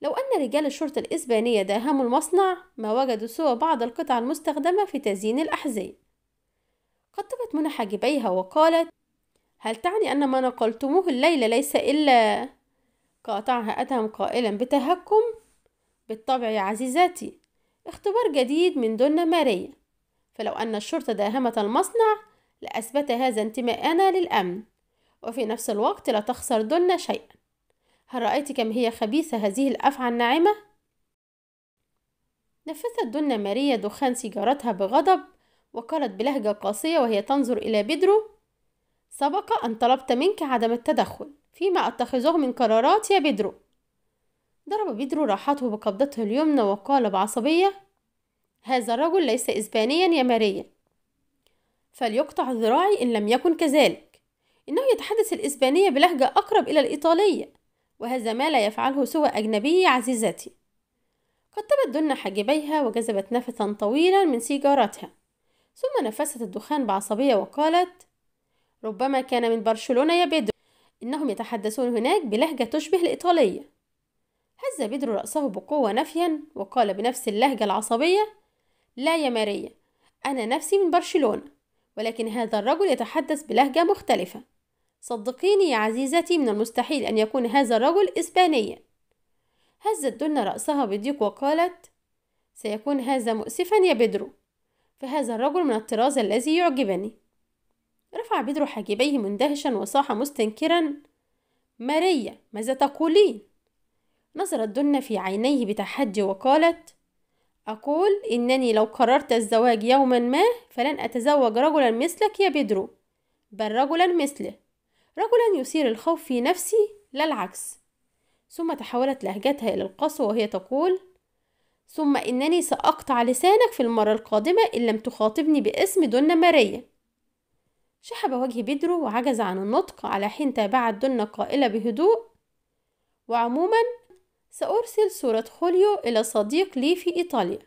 لو أن رجال الشرطة الإسبانية داهموا المصنع ما وجدوا سوى بعض القطع المستخدمة في تزيين الأحذية قطبت منى حاجبيها وقالت هل تعني أن ما نقلتموه الليلة ليس إلا قاطعها أدهم قائلا بتهكم بالطبع يا عزيزاتي اختبار جديد من دنا ماريا فلو أن الشرطة داهمت المصنع لأثبت هذا انتماءنا للأمن وفي نفس الوقت لا تخسر دنا شيئا هل رأيت كم هي خبيثة هذه الأفعى الناعمة؟ نفثت دنا ماريا دخان سيجارتها بغضب وقالت بلهجة قاسية وهي تنظر إلى بيدرو سبق أن طلبت منك عدم التدخل فيما أتخذه من قرارات يا بيدرو. ضرب بيدرو راحته بقبضته اليمنى وقال بعصبية هذا الرجل ليس إسبانيا يا ماريا. فليقطع ذراعي إن لم يكن كذلك. إنه يتحدث الإسبانية بلهجة أقرب إلى الإيطالية. وهذا ما لا يفعله سوى أجنبي عزيزتي. قطبت دنا حاجبيها وجذبت نفسا طويلا من سيجارتها. ثم نفست الدخان بعصبية وقالت ربما كان من برشلونة يا بيدرو. إنهم يتحدثون هناك بلهجة تشبه الإيطالية. هز بيدرو رأسه بقوة نفيا وقال بنفس اللهجة العصبية لا يا ماريا أنا نفسي من برشلونة ولكن هذا الرجل يتحدث بلهجة مختلفة. صدقيني يا عزيزتي من المستحيل أن يكون هذا الرجل إسبانيا. هزت دنا رأسها بضيق وقالت سيكون هذا مؤسفا يا بيدرو فهذا الرجل من الطراز الذي يعجبني. رفع بيدرو حاجبيه مندهشا وصاح مستنكرا ماريا ماذا تقولين؟ نظرت دنا في عينيه بتحدي وقالت أقول إنني لو قررت الزواج يوما ما فلن أتزوج رجلا مثلك يا بيدرو بل رجلا مثله. رجلا يثير الخوف في نفسي لا العكس. ثم تحولت لهجتها إلى القسوة وهي تقول ثم إنني سأقطع لسانك في المرة القادمة إن لم تخاطبني باسم دنا ماريا. شحب وجه بيدرو وعجز عن النطق على حين تابعت دنا قائلة بهدوء. وعموما سأرسل صورة خوليو إلى صديق لي في إيطاليا.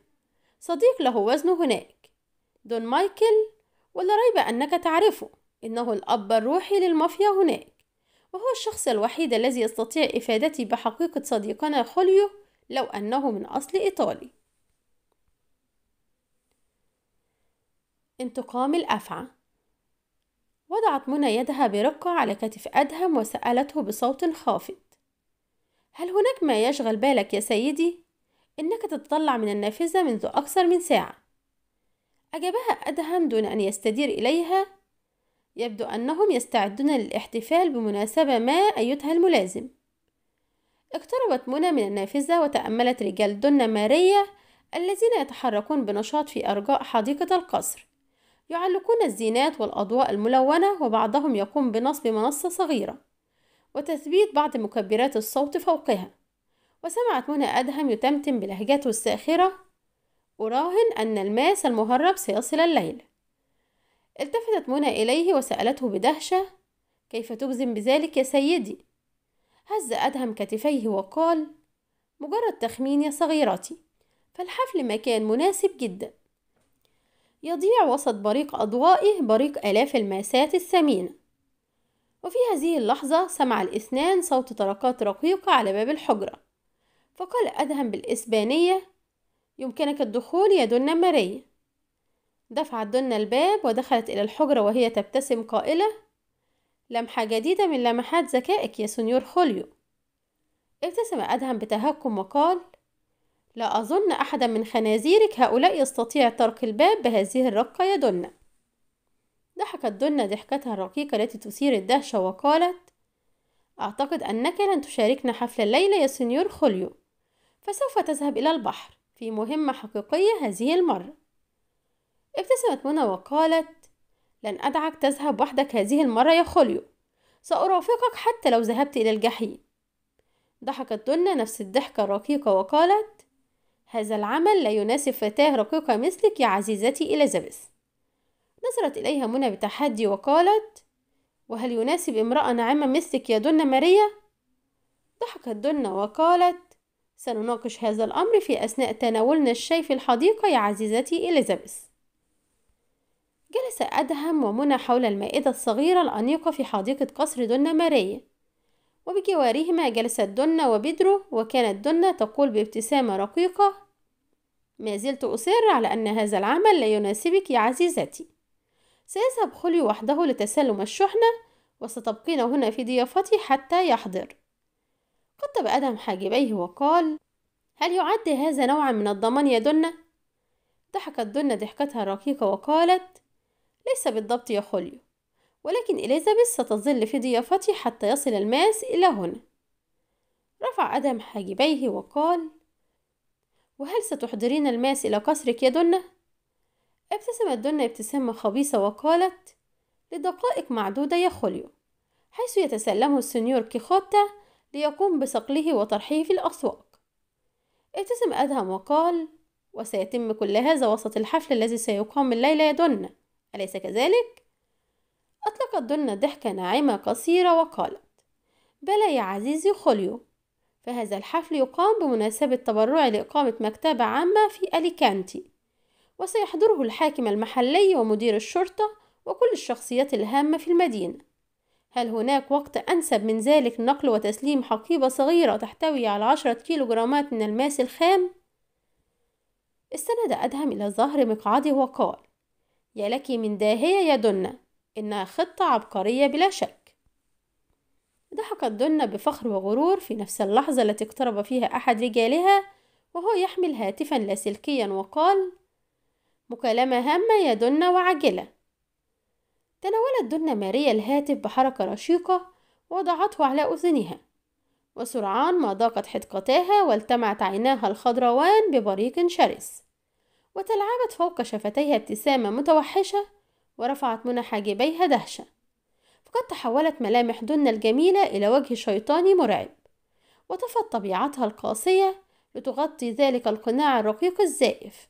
صديق له وزن هناك. دون مايكل ولا ريب أنك تعرفه. إنه الأب الروحي للمافيا هناك وهو الشخص الوحيد الذي يستطيع إفادتي بحقيقة صديقنا خوليو لو أنه من أصل إيطالي. انتقام الأفعى. وضعت منى يدها برقة على كتف أدهم وسألته بصوت خافت. هل هناك ما يشغل بالك يا سيدي؟ إنك تتطلع من النافذة منذ أكثر من ساعة. أجابها أدهم دون أن يستدير إليها يبدو أنهم يستعدون للاحتفال بمناسبة ما أيتها الملازم. اقتربت منى من النافذة وتأملت رجال دنا ماريا الذين يتحركون بنشاط في أرجاء حديقة القصر. يعلقون الزينات والأضواء الملونة وبعضهم يقوم بنصب منصة صغيرة وتثبيت بعض مكبرات الصوت فوقها. وسمعت منى أدهم يتمتم بلهجته الساخرة. أراهن أن الماس المهرب سيصل الليل. التفتت منى إليه وسألته بدهشة كيف تجزم بذلك يا سيدي؟ هز أدهم كتفيه وقال مجرد تخمين يا صغيرتي فالحفل مكان مناسب جدا. يضيع وسط بريق أضوائه بريق آلاف الماسات الثمينة. وفي هذه اللحظة سمع الإثنان صوت طرقات رقيقة على باب الحجرة فقال أدهم بالإسبانية يمكنك الدخول يا دنا ماريا دفعت دنا الباب ودخلت إلى الحجرة وهي تبتسم قائلة لمحة جديدة من لمحات ذكائك يا سنيور خوليو. ابتسم أدهم بتهكم وقال لا أظن أحدا من خنازيرك هؤلاء يستطيع طرق الباب بهذه الرقة يا دنا ضحكت دنا ضحكتها الرقيقة التي تثير الدهشة وقالت أعتقد أنك لن تشاركنا حفل الليلة يا سنيور خوليو فسوف تذهب إلى البحر في مهمة حقيقية هذه المرة. ابتسمت منى وقالت لن أدعك تذهب وحدك هذه المرة يا خوليو. سأرافقك حتى لو ذهبت إلى الجحيم. ضحكت دنا نفس الضحكة الرقيقة وقالت هذا العمل لا يناسب فتاة رقيقة مثلك يا عزيزتي إليزابيث. نظرت إليها منى بتحدي وقالت وهل يناسب امرأة ناعمة مثلك يا دنا ماريا؟ ضحكت دنا وقالت سنناقش هذا الأمر في أثناء تناولنا الشاي في الحديقة يا عزيزتي إليزابيث. جلس أدهم ومنى حول المائدة الصغيرة الأنيقة في حديقة قصر دنا ماريا. وبجوارهما جلست دنا وبدرو وكانت دنا تقول بابتسامة رقيقة ما زلت أصر على أن هذا العمل لا يناسبك يا عزيزتي. سيذهب خولي وحده لتسلم الشحنة وستبقين هنا في ضيافتي حتى يحضر. قطب أدم حاجبيه وقال هل يعد هذا نوعا من الضمان يا دنة؟ ضحكت دنة ضحكتها الرقيقة وقالت ليس بالضبط يا خوليو ولكن إليزابيث ستظل في ضيافتي حتى يصل الماس إلى هنا. رفع أدم حاجبيه وقال وهل ستحضرين الماس إلى قصرك يا دنة؟ ابتسمت دنة ابتسامة خبيثة وقالت لدقائق معدودة يا خوليو حيث يتسلمه السنيور كيخوتا ليقوم بصقله وطرحه في الأسواق. ابتسم أدهم وقال وسيتم كل هذا وسط الحفل الذي سيقام الليلة يا دنة. أليس كذلك؟ أطلقت دنة ضحكة ناعمة قصيرة وقالت بلى يا عزيزي خوليو فهذا الحفل يقام بمناسبة تبرع لإقامة مكتبة عامة في أليكانتي وسيحضره الحاكم المحلي ومدير الشرطة وكل الشخصيات الهامة في المدينة هل هناك وقت أنسب من ذلك نقل وتسليم حقيبة صغيرة تحتوي على عشرة كيلوغرامات من الماس الخام؟ استند أدهم إلى ظهر مقعده وقال يا لك من داهية يا دنة إنها خطة عبقرية بلا شك. ضحكت دنة بفخر وغرور في نفس اللحظة التي اقترب فيها أحد رجالها وهو يحمل هاتفا لاسلكيا وقال مكالمة هامة يا دنة وعاجلة. تناولت دنة ماريا الهاتف بحركة رشيقة ووضعته على أذنها وسرعان ما ضاقت حدقتاها والتمعت عيناها الخضروان ببريق شرس. وتلعبت فوق شفتيها ابتسامة متوحشة ورفعت منى حاجبيها دهشة. فقد تحولت ملامح دنا الجميلة إلى وجه شيطاني مرعب وطفت طبيعتها القاسية لتغطي ذلك القناع الرقيق الزائف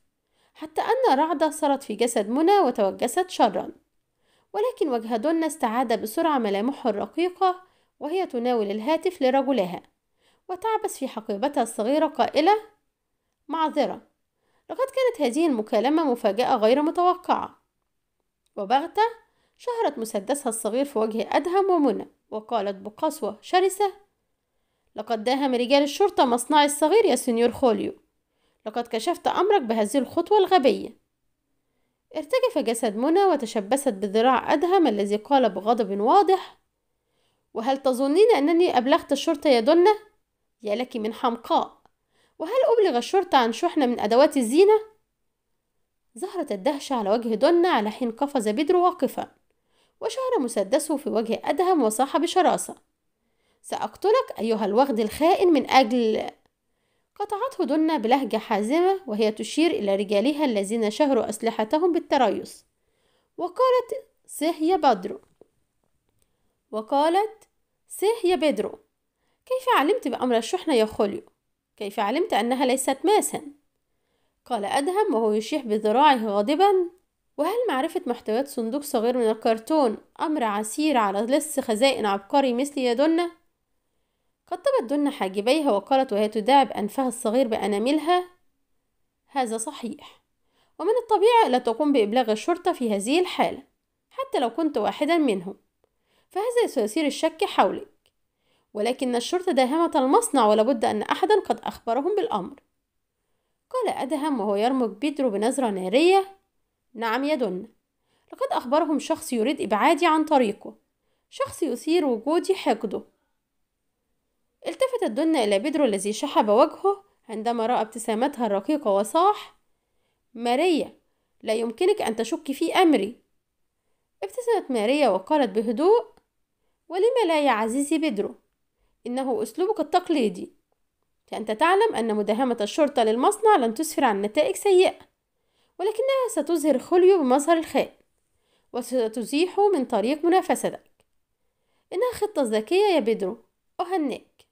حتى أن رعدة صارت في جسد منى وتوجست شرا. ولكن وجه دنا استعاد بسرعة ملامحه الرقيقة وهي تناول الهاتف لرجلها وتعبس في حقيبتها الصغيرة قائلة معذرة. لقد كانت هذه المكالمة مفاجأة غير متوقعة. وبغتة شهرت مسدسها الصغير في وجه أدهم ومنى وقالت بقسوة شرسة لقد داهم رجال الشرطة مصنعي الصغير يا سنيور خوليو. لقد كشفت أمرك بهذه الخطوة الغبية. ارتجف جسد منى وتشبست بذراع أدهم الذي قال بغضب واضح وهل تظنين أنني أبلغت الشرطة يا دنة؟ يا لك من حمقاء. وهل أبلغ الشرطة عن شحنة من أدوات الزينة؟ ظهرت الدهشة على وجه دنة على حين قفز بدرو واقفا وشهر مسدسه في وجه أدهم وصاح بشراسة سأقتلك أيها الوغد الخائن من أجل قطعته دنة بلهجة حازمة وهي تشير إلى رجالها الذين شهروا أسلحتهم بالتريث وقالت سه يا بدرو وقالت سه يا بدرو كيف علمت بأمر الشحنة يا خوليو؟ كيف علمت أنها ليست ماسا؟ قال أدهم وهو يشيح بذراعه غاضبا. وهل معرفة محتويات صندوق صغير من الكرتون أمر عسير على لص خزائن عبقري مثلي يا دنة؟ قطبت دنة حاجبيها وقالت وهي تداعب أنفها الصغير بأناملها. هذا صحيح. ومن الطبيعي ألا تقوم بإبلاغ الشرطة في هذه الحالة حتى لو كنت واحدا منهم. فهذا سيثير الشك حولك ولكن الشرطة داهمة المصنع ولابد أن أحدا قد أخبرهم بالأمر. قال أدهم وهو يرمق بيدرو بنظرة نارية. نعم يا دنة لقد أخبرهم شخص يريد إبعادي عن طريقه. شخص يثير وجودي حقده. التفتت دنة إلى بيدرو الذي شحب وجهه عندما رأى ابتسامتها الرقيقة وصاح. ماريا لا يمكنك أن تشك في أمري. ابتسمت ماريا وقالت بهدوء ولم لا يا عزيزي بيدرو إنه أسلوبك التقليدي. فأنت تعلم أن مداهمة الشرطة للمصنع لن تسفر عن نتائج سيئة ولكنها ستظهر خليو بمظهر الخائن وستزيح من طريق منافستك. إنها خطة ذكية يا بيدرو أهنئك.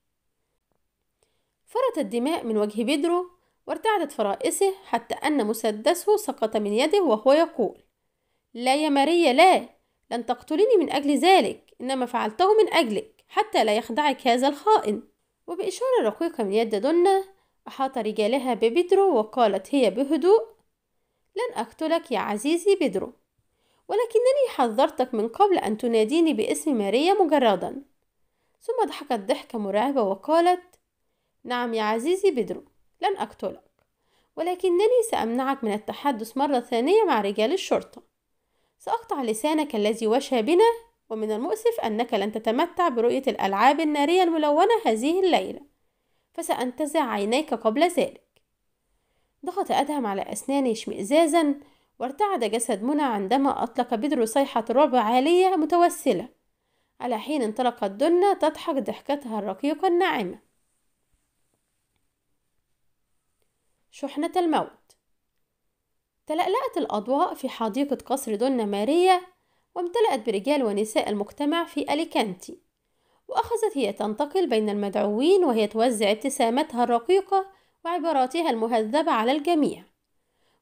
فرت الدماء من وجه بيدرو وارتعدت فرائسه حتى أن مسدسه سقط من يده وهو يقول لا يا ماريا لا لن تقتليني من أجل ذلك إنما فعلته من أجلك. حتى لا يخدعك هذا الخائن. وبإشارة رقيقة من يد دنة أحاط رجالها ببدرو وقالت هي بهدوء لن أقتلك يا عزيزي بدرو ولكنني حذرتك من قبل أن تناديني باسم ماريا مجردا. ثم ضحكت ضحكة مرعبة وقالت نعم يا عزيزي بدرو لن أقتلك ولكنني سأمنعك من التحدث مرة ثانية مع رجال الشرطة. سأقطع لسانك الذي وشى بنا ومن المؤسف أنك لن تتمتع برؤية الألعاب النارية الملونة هذه الليلة. فسأنتزع عينيك قبل ذلك. ضغط أدهم على أسنانه اشمئزازا وارتعد جسد منى عندما أطلق بدر صيحة رعب عالية متوسلة. على حين انطلقت دنة تضحك ضحكتها الرقيقة الناعمة. شحنة الموت. تلألأت الأضواء في حديقة قصر دنة ماريا وامتلأت برجال ونساء المجتمع في أليكانتي وأخذت هي تنتقل بين المدعوين وهي توزع ابتسامتها الرقيقة وعباراتها المهذبة على الجميع.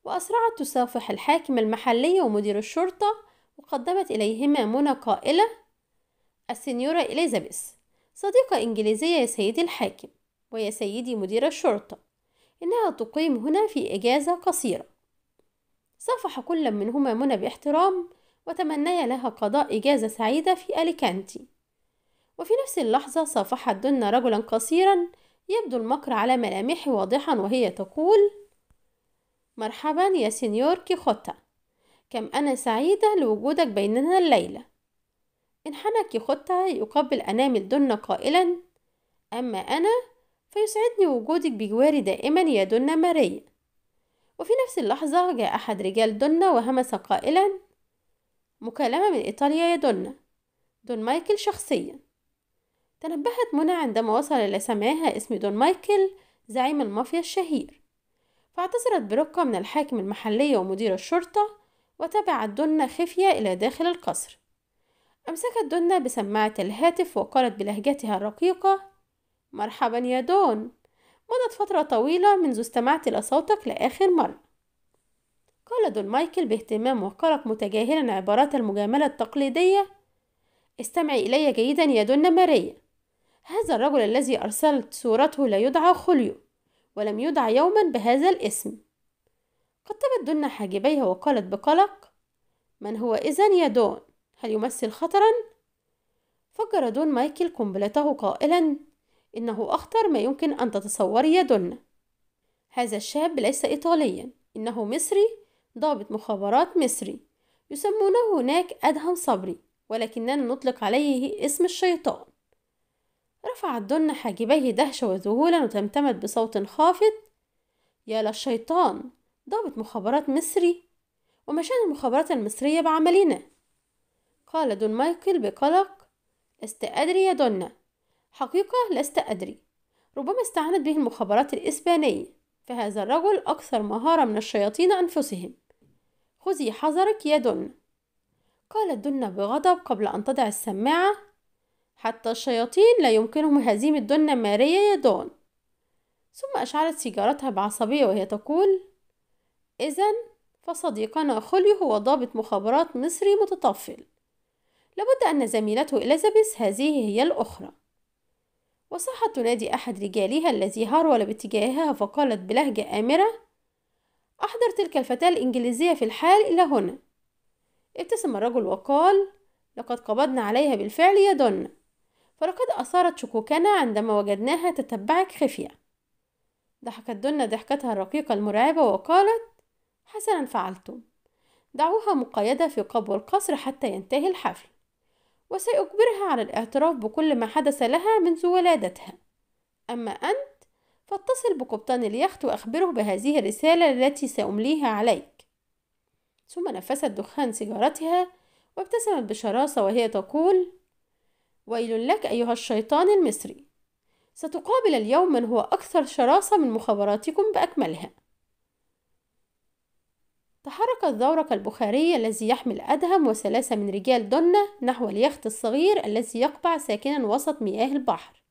وأسرعت تصافح الحاكم المحلي ومدير الشرطة وقدمت إليهما منى قائلة السنيورة إليزابيث صديقة إنجليزية يا سيدي الحاكم ويا سيدي مدير الشرطة إنها تقيم هنا في إجازة قصيرة صافح كل منهما منى باحترام وتمنيا لها قضاء إجازة سعيدة في أليكانتي. وفي نفس اللحظة صافحت دنا رجلا قصيرا يبدو المكر على ملامحه واضحا وهي تقول مرحبا يا سينيور كيخوتا. كم أنا سعيدة لوجودك بيننا الليلة. انحنى كيخوتا يقبل أنامل دنا قائلا أما أنا فيسعدني وجودك بجواري دائما يا دنا ماريا. وفي نفس اللحظة جاء أحد رجال دنا وهمس قائلا مكالمة من إيطاليا يا دونا. دون مايكل شخصيا. تنبهت منى عندما وصل إلى سماعها اسم دون مايكل زعيم المافيا الشهير. فاعتذرت برقة من الحاكم المحلي ومدير الشرطة وتبعت دنا خفية إلى داخل القصر. أمسكت دنا بسماعة الهاتف وقالت بلهجتها الرقيقة مرحبا يا دون. مضت فترة طويلة منذ استمعت إلى صوتك لآخر مرة. قال دون مايكل باهتمام وقلق متجاهلا عبارات المجاملة التقليدية. استمعي إلي جيدا يا دون ماريا. هذا الرجل الذي أرسلت صورته لا يدعى خليو ولم يدعى يوما بهذا الاسم. قطبت دون حاجبيها وقالت بقلق من هو إذن يا دون؟ هل يمثل خطرا؟ فجر دون مايكل قنبلته قائلا إنه أخطر ما يمكن أن تتصوري يا دون. هذا الشاب ليس إيطاليا إنه مصري ضابط مخابرات مصري. يسمونه هناك أدهم صبري ولكننا نطلق عليه اسم الشيطان. رفعت دن حاجبيه دهشة وذهولا وتمتمت بصوت خافت. يا للشيطان ضابط مخابرات مصري وما شأن المخابرات المصرية بعملنا. قال دون مايكل بقلق لست أدري يا دونا حقيقة لست أدري. ربما استعانت به المخابرات الإسبانية فهذا الرجل أكثر مهارة من الشياطين أنفسهم. خذي حذرك يا دن. قالت دنا بغضب قبل أن تضع السماعة. حتى الشياطين لا يمكنهم هزيمة دنا ماريا يا دون ثم أشعلت سيجارتها بعصبية وهي تقول إذا فصديقنا خوليو هو ضابط مخابرات مصري متطفل. لابد أن زميلته إليزابيث هذه هي الأخرى. وصاحت تنادي أحد رجالها الذي هرول باتجاهها فقالت بلهجة آمرة أحضر تلك الفتاة الإنجليزية في الحال إلى هنا. ابتسم الرجل وقال لقد قبضنا عليها بالفعل يا دون. فلقد أثارت شكوكنا عندما وجدناها تتبعك خفية. ضحكت دنا ضحكتها الرقيقة المرعبة وقالت حسنا فعلتم دعوها مقيدة في قبو القصر حتى ينتهي الحفل. وسأجبرها على الاعتراف بكل ما حدث لها منذ ولادتها أما أنت فاتصل بقبطان اليخت وأخبره بهذه الرسالة التي سأمليها عليك. ثم نفست دخان سيجارتها وابتسمت بشراسة وهي تقول ويل لك أيها الشيطان المصري ستقابل اليوم من هو أكثر شراسة من مخابراتكم بأكملها. تحرك الزورق البخاري الذي يحمل أدهم وثلاثة من رجال دنة نحو اليخت الصغير الذي يقبع ساكنا وسط مياه البحر.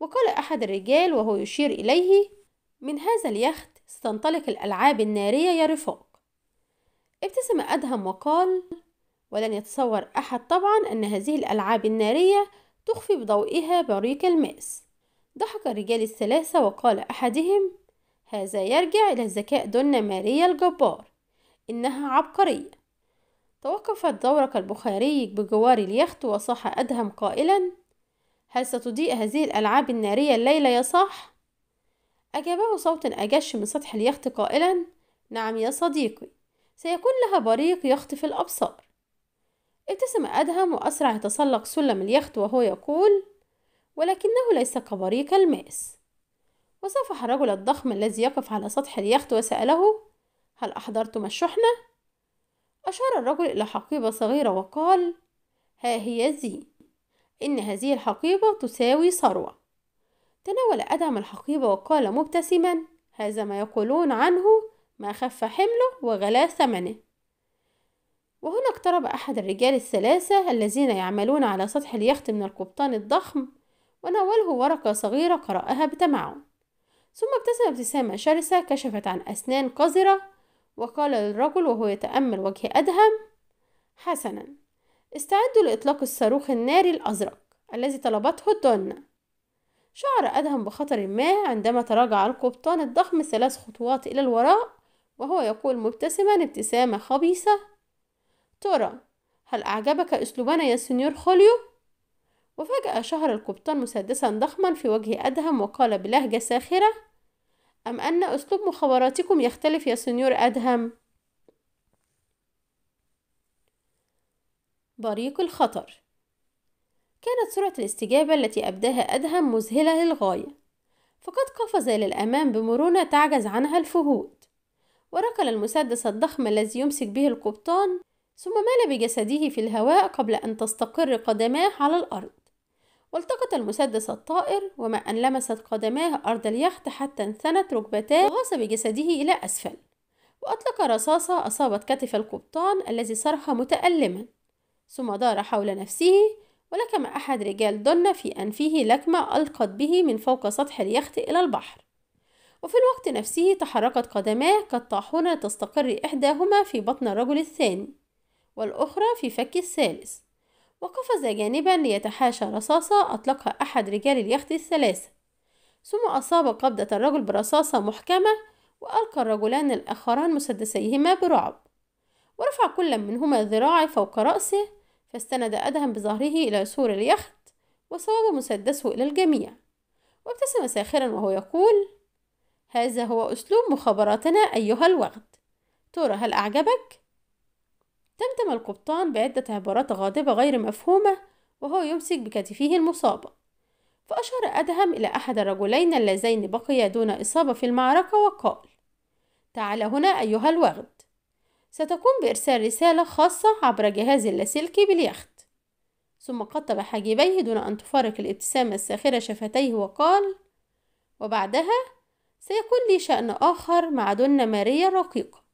وقال أحد الرجال وهو يشير إليه من هذا اليخت ستنطلق الألعاب النارية يا رفاق. ابتسم أدهم وقال ولن يتصور أحد طبعا أن هذه الألعاب النارية تخفي بضوئها بريق الماس. ضحك الرجال الثلاثة وقال أحدهم هذا يرجع إلى ذكاء دنة ماريا الجبار إنها عبقرية. توقف الدورق البخاري بجوار اليخت وصاح أدهم قائلا هل ستضيء هذه الألعاب النارية الليلة يا صاح؟ أجابه صوت أجش من سطح اليخت قائلا نعم يا صديقي سيكون لها بريق يخطف الأبصار ابتسم أدهم وأسرع يتسلق سلم اليخت وهو يقول ولكنه ليس كبريق الماس وصافح الرجل الضخم الذي يقف على سطح اليخت وسأله هل أحضرتم الشحنة؟ أشار الرجل إلى حقيبة صغيرة وقال ها هي ذي إن هذه الحقيبة تساوي ثروة. تناول أدهم الحقيبة وقال مبتسما هذا ما يقولون عنه ما خف حمله وغلا ثمنه. وهنا اقترب أحد الرجال الثلاثة الذين يعملون على سطح اليخت من القبطان الضخم وناوله ورقة صغيرة قرأها بتمعن. ثم ابتسم ابتسامة شرسة كشفت عن أسنان قذرة وقال للرجل وهو يتأمل وجه أدهم حسنا. استعدوا لإطلاق الصاروخ الناري الأزرق الذي طلبته الدنة شعر أدهم بخطر ما عندما تراجع القبطان الضخم ثلاث خطوات إلى الوراء وهو يقول مبتسما ابتسامة خبيثة ترى هل أعجبك أسلوبنا يا سنيور خوليو؟ وفجأة شهر القبطان مسدسا ضخما في وجه أدهم وقال بلهجة ساخرة أم أن أسلوب مخابراتكم يختلف يا سنيور أدهم؟ بريق الخطر. كانت سرعة الاستجابة التي أبداها أدهم مذهلة للغاية. فقد قفز إلى الأمام بمرونة تعجز عنها الفهود. وركل المسدس الضخم الذي يمسك به القبطان ثم مال بجسده في الهواء قبل أن تستقر قدماه على الأرض. والتقط المسدس الطائر وما أن لمست قدماه أرض اليخت حتى انثنت ركبتاه وغاص بجسده إلى أسفل. وأطلق رصاصة أصابت كتف القبطان الذي صرخ متألما. ثم دار حول نفسه ولكم أحد رجال دنا في أنفه لكمة ألقت به من فوق سطح اليخت إلى البحر. وفي الوقت نفسه تحركت قدماه كالطاحونة تستقر إحداهما في بطن الرجل الثاني والأخرى في فك الثالث. وقفز جانبا ليتحاشى رصاصة أطلقها أحد رجال اليخت الثلاثة. ثم أصاب قبضة الرجل برصاصة محكمة وألقى الرجلان الآخران مسدسيهما برعب. ورفع كل منهما ذراعي فوق رأسه فاستند أدهم بظهره إلى سور اليخت وصوب مسدسه إلى الجميع. وابتسم ساخرا وهو يقول هذا هو أسلوب مخابراتنا أيها الوغد. ترى هل أعجبك؟ تمتم القبطان بعدة عبارات غاضبة غير مفهومة وهو يمسك بكتفه المصابة. فأشار أدهم إلى أحد الرجلين اللذين بقيا دون إصابة في المعركة وقال تعال هنا أيها الوغد. ستقوم بإرسال رسالة خاصة عبر جهاز اللاسلكي باليخت. ثم قطب حاجبيه دون أن تفارق الابتسامة الساخرة شفتيه وقال وبعدها سيكون لي شأن آخر مع دنا ماريا الرقيقة.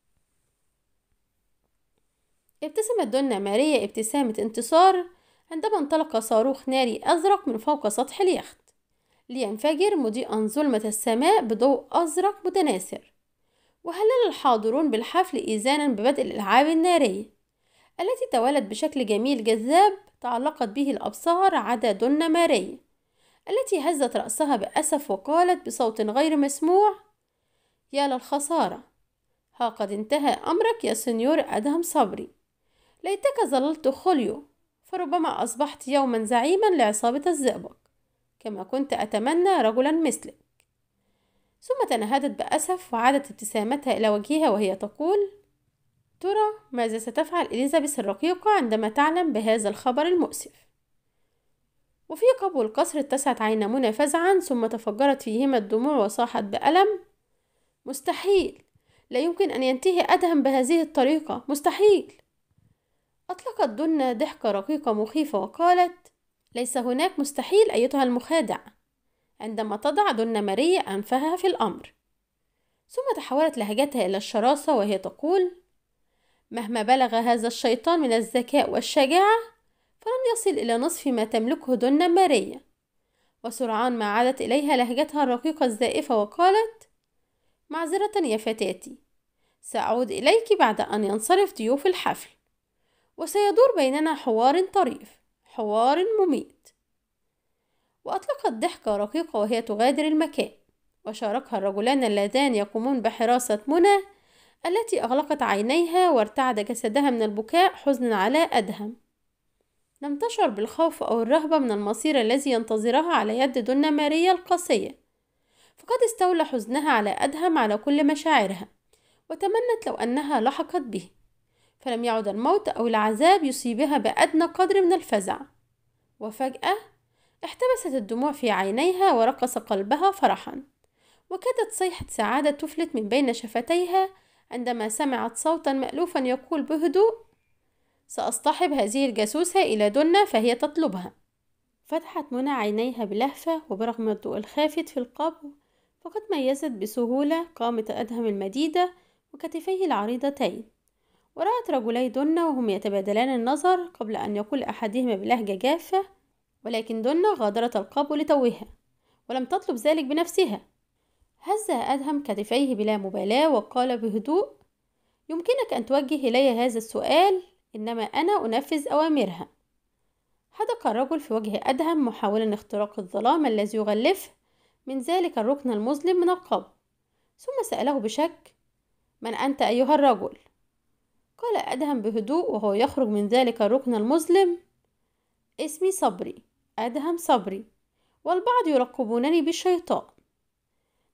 ابتسمت دنا ماريا ابتسامة انتصار عندما انطلق صاروخ ناري أزرق من فوق سطح اليخت لينفجر مضيئا ظلمة السماء بضوء أزرق متناثر. وهلل الحاضرون بالحفل إيذانا ببدء الألعاب النارية التي توالت بشكل جميل جذاب تعلقت به الأبصار عدا دنا ماريا التي هزت رأسها بأسف وقالت بصوت غير مسموع يا للخسارة ها قد انتهى أمرك يا سنيور أدهم صبري ليتك ظللت خليو فربما أصبحت يوما زعيما لعصابة الزئبق كما كنت أتمنى رجلا مثلك. ثم تنهدت بأسف وعادت ابتسامتها إلى وجهها وهي تقول ترى ماذا ستفعل إليزابيث الرقيقة عندما تعلم بهذا الخبر المؤسف؟ وفي قبو القصر اتسعت عين منى فزعا ثم تفجرت فيهما الدموع وصاحت بألم. مستحيل! لا يمكن أن ينتهي أدهم بهذه الطريقة! مستحيل! أطلقت دنا ضحكة رقيقة مخيفة وقالت ليس هناك مستحيل أيتها المخادع. عندما تضع دنا ماريا أنفها في الأمر. ثم تحولت لهجتها إلى الشراسة وهي تقول مهما بلغ هذا الشيطان من الذكاء والشجاعة فلن يصل إلى نصف ما تملكه دنا ماريا وسرعان ما عادت إليها لهجتها الرقيقة الزائفة وقالت معذرة يا فتاتي سأعود إليك بعد أن ينصرف ضيوف الحفل وسيدور بيننا حوار طريف حوار مميت. وأطلقت ضحكة رقيقة وهي تغادر المكان وشاركها الرجلان اللذان يقومون بحراسة منى التي أغلقت عينيها وارتعد جسدها من البكاء حزنا على أدهم. لم تشعر بالخوف أو الرهبة من المصير الذي ينتظرها على يد دنا ماريا القاسية. فقد استولى حزنها على أدهم على كل مشاعرها وتمنت لو أنها لحقت به. فلم يعد الموت أو العذاب يصيبها بأدنى قدر من الفزع. وفجأة احتبست الدموع في عينيها ورقص قلبها فرحا. وكادت صيحة سعادة تفلت من بين شفتيها عندما سمعت صوتا مألوفا يقول بهدوء سأصطحب هذه الجاسوسة إلى دنا فهي تطلبها. فتحت منى عينيها بلهفة وبرغم الضوء الخافت في القبو فقد ميزت بسهولة قامة أدهم المديدة وكتفيه العريضتين. ورأت رجلي دنا وهم يتبادلان النظر قبل أن يقول أحدهما بلهجة جافة ولكن دنا غادرت القبو لتوها ولم تطلب ذلك بنفسها. هز أدهم كتفيه بلا مبالاة وقال بهدوء يمكنك أن توجه إلي هذا السؤال إنما أنا أنفذ أوامرها. حدق الرجل في وجه أدهم محاولا اختراق الظلام الذي يغلفه من ذلك الركن المظلم من القبو ثم سأله بشك من أنت أيها الرجل؟ قال أدهم بهدوء وهو يخرج من ذلك الركن المظلم اسمي صبري. أدهم صبري والبعض يلقبونني بالشيطان.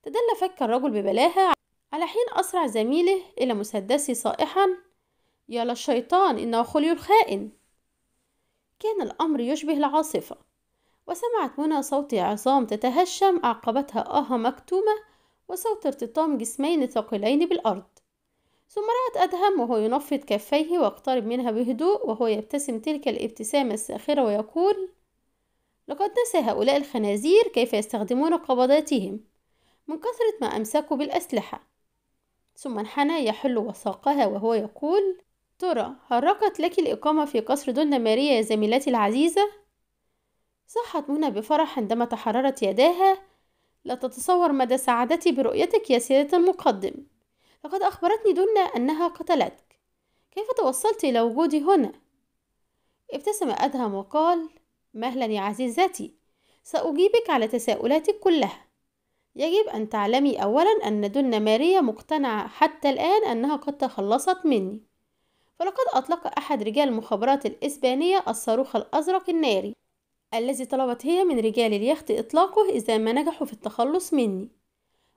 تدلى فك الرجل ببلاهة على حين أسرع زميله إلى مسدسه صائحا يا للشيطان إنه خلي الخائن كان الأمر يشبه العاصفة وسمعت منى صوت عظام تتهشم أعقبتها آه مكتومة وصوت ارتطام جسمين ثقيلين بالأرض. ثم رأت أدهم وهو ينفض كفيه واقترب منها بهدوء وهو يبتسم تلك الابتسامة الساخرة ويقول لقد نسى هؤلاء الخنازير كيف يستخدمون قبضاتهم من كثرة ما أمسكوا بالأسلحة ثم انحنى يحل وثاقها وهو يقول ترى هل رقت لك الإقامة في قصر دنيا ماريا يا زميلتي العزيزة؟ صاحت منى بفرح عندما تحررت يداها لا تتصور مدى سعادتي برؤيتك يا سيدة المقدم لقد أخبرتني دنا أنها قتلتك كيف توصلت إلى وجودي هنا؟ ابتسم أدهم وقال مهلا يا عزيزتي سأجيبك على تساؤلاتك كلها. يجب أن تعلمي أولا أن دنا ماريا مقتنعة حتى الآن أنها قد تخلصت مني. فلقد أطلق أحد رجال المخابرات الإسبانية الصاروخ الأزرق الناري الذي طلبت هي من رجال اليخت إطلاقه إذا ما نجحوا في التخلص مني.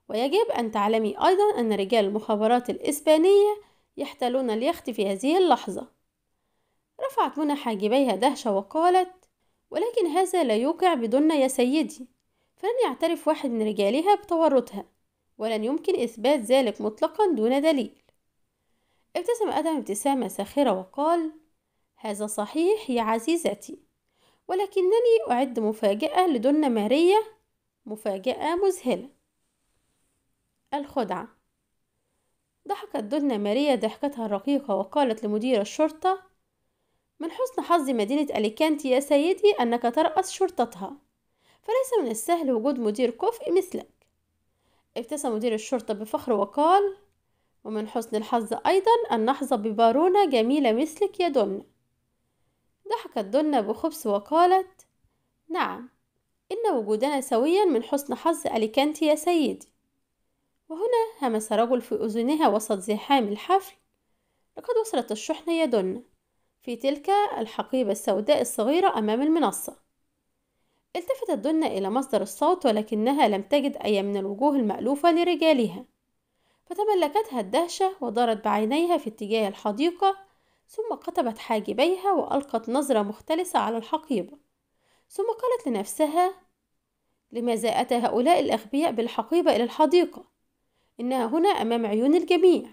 ويجب أن تعلمي أيضا أن رجال المخابرات الإسبانية يحتلون اليخت في هذه اللحظة. رفعت منى حاجبيها دهشة وقالت ولكن هذا لا يوقع بدون يا سيدي. فلن يعترف واحد من رجالها بتورطها ولن يمكن إثبات ذلك مطلقا دون دليل. ابتسم أدم ابتسامة ساخرة وقال هذا صحيح يا عزيزتي ولكنني أعد مفاجأة لدن ماريا مفاجأة مذهلة. الخدعة. ضحكت دن ماريا ضحكتها الرقيقة وقالت لمدير الشرطة من حسن حظ مدينة أليكانتي يا سيدي أنك ترأس شرطتها. فليس من السهل وجود مدير كفء مثلك. ابتسم مدير الشرطة بفخر وقال ومن حسن الحظ أيضا أن نحظى ببارونة جميلة مثلك يا دنة ضحكت دنة بخبث وقالت نعم إن وجودنا سويا من حسن حظ أليكانتي يا سيدي. وهنا همس رجل في أذنها وسط زحام الحفل لقد وصلت الشحنة يا دنة في تلك الحقيبة السوداء الصغيرة أمام المنصة. التفتت دنة إلى مصدر الصوت ولكنها لم تجد أي من الوجوه المألوفة لرجالها. فتملكتها الدهشة ودارت بعينيها في اتجاه الحديقة ثم قطبت حاجبيها وألقت نظرة مختلسة على الحقيبة. ثم قالت لنفسها لماذا أتى هؤلاء الأغبياء بالحقيبة إلى الحديقة؟ إنها هنا أمام عيون الجميع.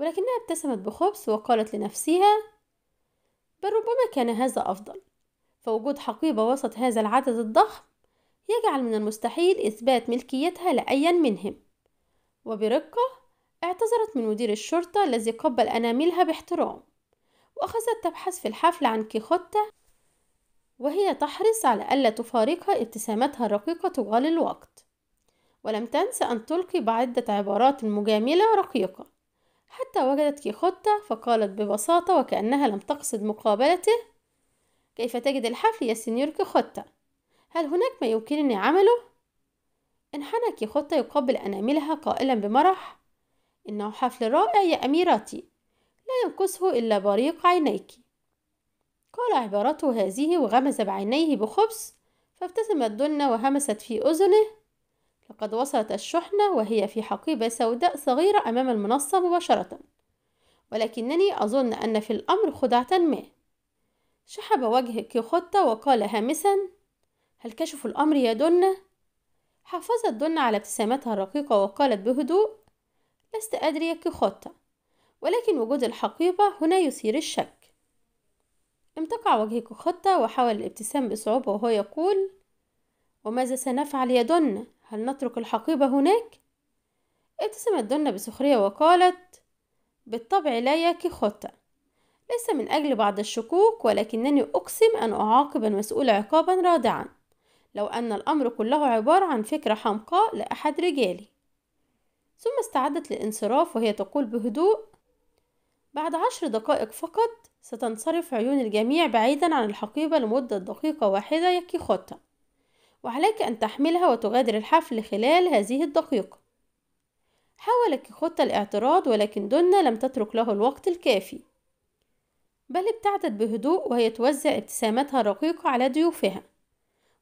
ولكنها ابتسمت بخبث وقالت لنفسها بل ربما كان هذا أفضل. فوجود حقيبة وسط هذا العدد الضخم يجعل من المستحيل إثبات ملكيتها لأي منهم. وبرقة اعتذرت من مدير الشرطة الذي قبل أناملها باحترام وأخذت تبحث في الحفل عن كيخوتة وهي تحرص على ألا تفارقها ابتسامتها الرقيقة طوال الوقت. ولم تنس أن تلقي بعدة عبارات مجاملة رقيقة. حتى وجدت كيخوتة فقالت ببساطة وكأنها لم تقصد مقابلته. كيف تجد الحفل يا سينيور كيخوتة هل هناك ما يمكنني عمله؟ انحنى كيخوتة يقبل أناملها قائلا بمرح. إنه حفل رائع يا أميرتي لا ينقصه إلا بريق عينيك. قال عبارته هذه وغمز بعينيه بخبث فابتسمت دنة وهمست في أذنه. لقد وصلت الشحنة وهي في حقيبة سوداء صغيرة أمام المنصة مباشرة. ولكنني أظن أن في الأمر خدعة ما. شحب وجه كيخوتة وقال هامسا هل كشفوا الأمر يا دنة؟ حافظت دنة على ابتسامتها الرقيقة وقالت بهدوء لست أدري يا كيخوتة ولكن وجود الحقيبة هنا يثير الشك. امتقع وجه كيخوتة وحاول الابتسام بصعوبة وهو يقول وماذا سنفعل يا دنة هل نترك الحقيبة هناك؟ ابتسمت دنة بسخرية وقالت بالطبع لا يا كيخوتة ليس من أجل بعض الشكوك ولكنني أقسم أن أعاقب المسؤول عقابا رادعا. لو أن الأمر كله عبارة عن فكرة حمقاء لأحد رجالي. ثم استعدت للانصراف وهي تقول بهدوء بعد عشر دقائق فقط ستنصرف عيون الجميع بعيدا عن الحقيبة لمدة دقيقة واحدة يا كيخوتة وعليك أن تحملها وتغادر الحفل خلال هذه الدقيقة. حاول كيخوتة الاعتراض ولكن دنا لم تترك له الوقت الكافي. بل ابتعدت بهدوء وهي توزع ابتسامتها الرقيقة على ضيوفها.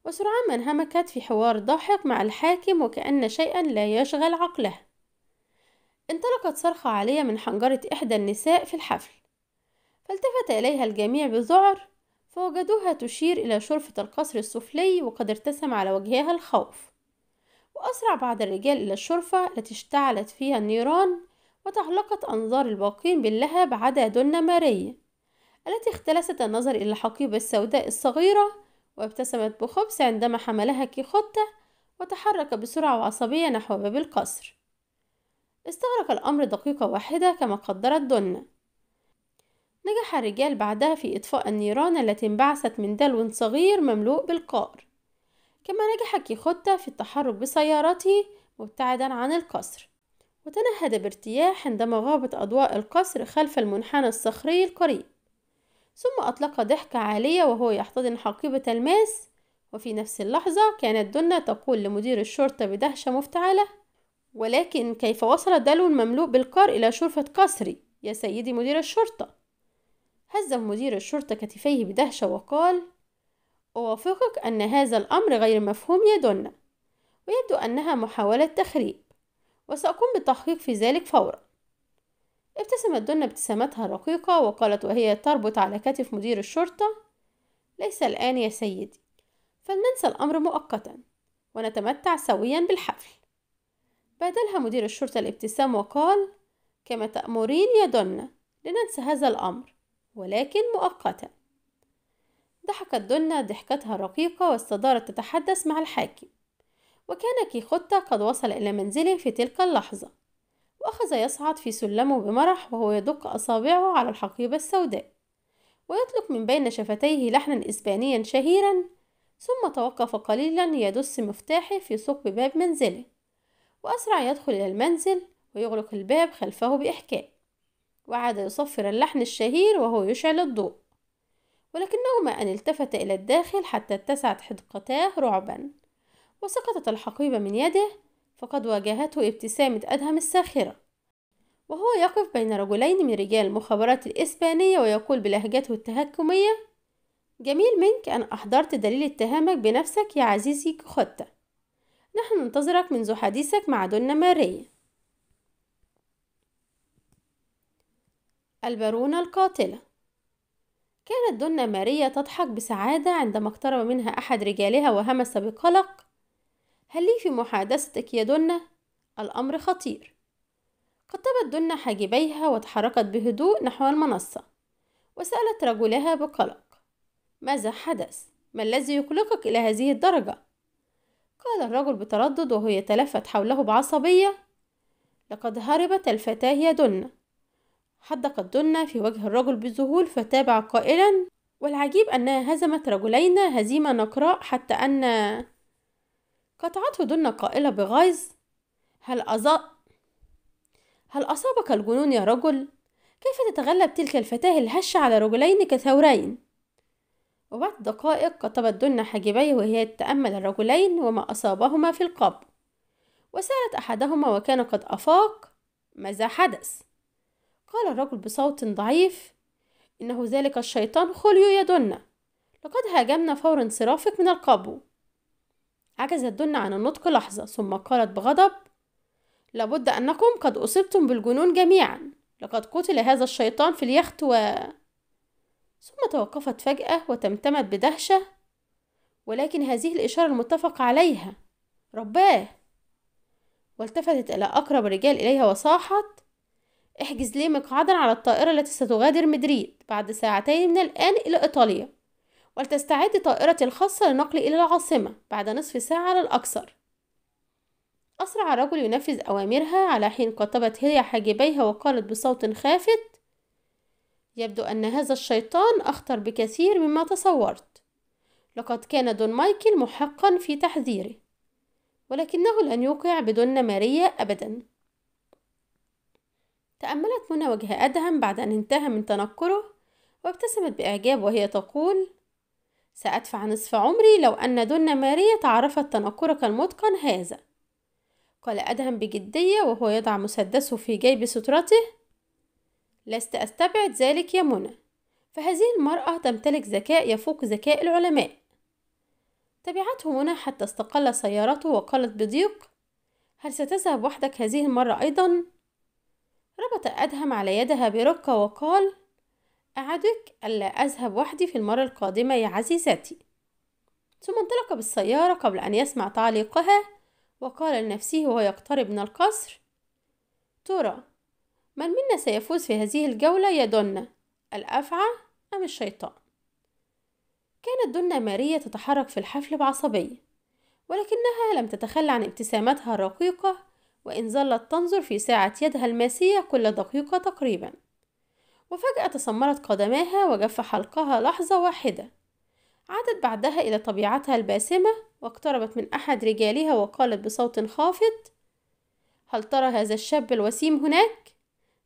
وسرعان ما انهمكت في حوار ضاحك مع الحاكم وكأن شيئا لا يشغل عقلها. انطلقت صرخة عالية من حنجرة إحدى النساء في الحفل. فالتفت إليها الجميع بذعر فوجدوها تشير إلى شرفة القصر السفلي وقد ارتسم على وجهها الخوف. وأسرع بعض الرجال إلى الشرفة التي اشتعلت فيها النيران وتعلقت أنظار الباقين باللهب عدا دنا ماريا التي اختلست النظر إلى الحقيبة السوداء الصغيرة وابتسمت بخبث عندما حملها كيخوتة وتحرك بسرعة وعصبية نحو باب القصر. استغرق الأمر دقيقة واحدة كما قدرت دنا نجح الرجال بعدها في إطفاء النيران التي انبعثت من دلو صغير مملوء بالقار. كما نجح كيخوتة في التحرك بسيارته مبتعدا عن القصر. وتنهد بارتياح عندما غابت أضواء القصر خلف المنحنى الصخري القريب. ثم أطلق ضحكة عالية وهو يحتضن حقيبة الماس. وفي نفس اللحظة كانت دنا تقول لمدير الشرطة بدهشة مفتعلة ولكن كيف وصل دلو مملوء بالقار إلى شرفة قصري يا سيدي مدير الشرطة؟ هز مدير الشرطة كتفيه بدهشة وقال أوافقك أن هذا الأمر غير مفهوم يا دنا ويبدو أنها محاولة تخريب. وسأقوم بالتحقيق في ذلك فورا. ابتسمت دنا ابتسامتها الرقيقة وقالت وهي تربط على كتف مدير الشرطة؟ ليس الآن يا سيدي. فلننسى الأمر مؤقتا. ونتمتع سويا بالحفل. بادلها مدير الشرطة الابتسام وقال كما تأمرين يا دنا لننسى هذا الأمر. ولكن مؤقتا. ضحكت دنا ضحكتها الرقيقة واستدارت تتحدث مع الحاكم. وكان كيخوتا قد وصل إلى منزله في تلك اللحظة. وأخذ يصعد في سلمه بمرح وهو يدق أصابعه على الحقيبة السوداء. ويطلق من بين شفتيه لحنا إسبانيا شهيرا ثم توقف قليلا يدس مفتاحه في ثقب باب منزله. وأسرع يدخل إلى المنزل ويغلق الباب خلفه بإحكام. وعاد يصفر اللحن الشهير وهو يشعل الضوء. ولكنه ما أن التفت إلى الداخل حتى اتسعت حدقتاه رعبا. وسقطت الحقيبة من يده فقد واجهته ابتسامة أدهم الساخرة. وهو يقف بين رجلين من رجال المخابرات الإسبانية ويقول بلهجته التهكمية جميل منك أن أحضرت دليل اتهامك بنفسك يا عزيزي كخوتة نحن ننتظرك منذ حديثك مع دنا ماريا. البارونة القاتلة كانت دنا ماريا تضحك بسعادة عندما اقترب منها أحد رجالها وهمس بقلق هل لي في محادثتك يا دنا؟ الأمر خطير قطبت دنا حاجبيها وتحركت بهدوء نحو المنصة وسألت رجلها بقلق ماذا حدث؟ ما الذي يقلقك إلى هذه الدرجة؟ قال الرجل بتردد وهو يتلفت حوله بعصبية لقد هربت الفتاة يا دنا حدقت دنا في وجه الرجل بذهول فتابع قائلا والعجيب أنها هزمت رجلين هزيمة نقراء حتى أن قطعته دنا قائلة بغيظ هل أضاء هل أصابك الجنون يا رجل؟ كيف تتغلب تلك الفتاة الهشة على رجلين كثورين؟ وبعد دقائق قطبت دنا حاجبيه وهي تتأمل الرجلين وما أصابهما في القبر وسألت أحدهما وكان قد أفاق ماذا حدث؟ قال الرجل بصوت ضعيف إنه ذلك الشيطان خليو يا دنا لقد هاجمنا فور انصرافك من القبو. عجزت دنا عن النطق لحظة ثم قالت بغضب لابد أنكم قد أصبتم بالجنون جميعا. لقد قتل هذا الشيطان في اليخت و. ثم توقفت فجأة وتمتمت بدهشة ولكن هذه الإشارة المتفق عليها. رباه! والتفتت إلى أقرب الرجال إليها وصاحت احجز لي مقعدا على الطائرة التي ستغادر مدريد بعد ساعتين من الآن إلى إيطاليا ولتستعد طائرتي الخاصة لنقلي إلى العاصمة بعد نصف ساعة على الأكثر أسرع الرجل ينفذ أوامرها على حين قطبت هي حاجبيها وقالت بصوت خافت يبدو أن هذا الشيطان أخطر بكثير مما تصورت. لقد كان دون مايكل محقا في تحذيره ولكنه لن يوقع بدون ماريا أبدا. تأملت منى وجه أدهم بعد أن انتهى من تنكره وابتسمت بإعجاب وهي تقول سأدفع نصف عمري لو أن دون ماريا تعرفت تنكرك المتقن هذا قال أدهم بجدية وهو يضع مسدسه في جيب سترته لست أستبعد ذلك يا منى فهذه المرأة تمتلك ذكاء يفوق ذكاء العلماء تبعته منى حتى استقل سيارته وقالت بضيق هل ستذهب وحدك هذه المرة أيضا؟ ربط أدهم على يدها برقة وقال أعدك ألا أذهب وحدي في المرة القادمة يا عزيزتي. ثم انطلق بالسيارة قبل أن يسمع تعليقها وقال لنفسه وهو يقترب من القصر ترى من منا سيفوز في هذه الجولة يا دنا الأفعى أم الشيطان؟ كانت دنيا ماريا تتحرك في الحفل بعصبية ولكنها لم تتخلى عن ابتسامتها الرقيقة وإن ظلت تنظر في ساعة يدها الماسية كل دقيقة تقريبا. وفجأة تسمرت قدماها وجف حلقها لحظة واحدة. عادت بعدها إلى طبيعتها الباسمة واقتربت من أحد رجالها وقالت بصوت خافض هل ترى هذا الشاب الوسيم هناك؟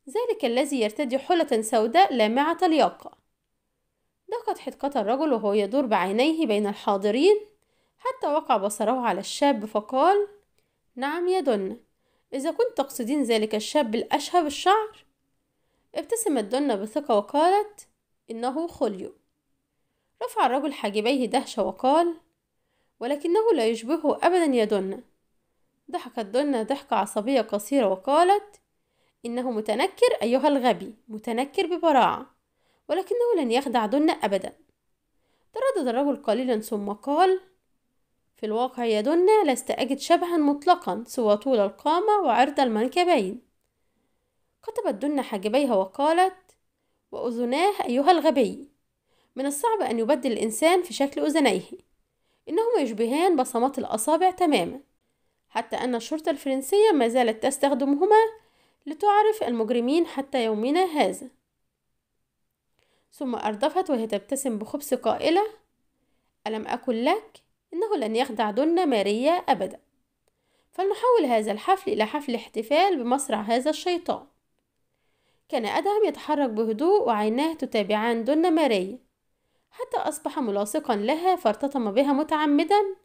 ذلك الذي يرتدي حلة سوداء لامعة الياقة دقت حدقة الرجل وهو يدور بعينيه بين الحاضرين حتى وقع بصره على الشاب فقال نعم يا دنة إذا كنت تقصدين ذلك الشاب الأشهب الشعر ابتسمت دنة بثقة وقالت إنه خليو. رفع الرجل حاجبيه دهشة وقال ولكنه لا يشبهه أبدا يا دنة ضحكت دنة ضحكة عصبية قصيرة وقالت إنه متنكر أيها الغبي متنكر ببراعة ولكنه لن يخدع دنة أبدا. تردد الرجل قليلا ثم قال في الواقع يا دنة لست أجد شبها مطلقا سوى طول القامة وعرض المنكبين. كتبت دنة حاجبيها وقالت وأذناه أيها الغبي. من الصعب أن يبدل الإنسان في شكل أذنيه. إنهما يشبهان بصمات الأصابع تماما. حتى أن الشرطة الفرنسية ما زالت تستخدمهما لتعرف المجرمين حتى يومنا هذا. ثم أردفت وهي تبتسم بخبث قائلة ألم أقل لك؟ إنه لن يخدع دنا ماريا أبدا. فلنحول هذا الحفل إلى حفل احتفال بمصرع هذا الشيطان. كان أدهم يتحرك بهدوء وعيناه تتابعان دنا ماريا حتى أصبح ملاصقا لها فارتطم بها متعمدا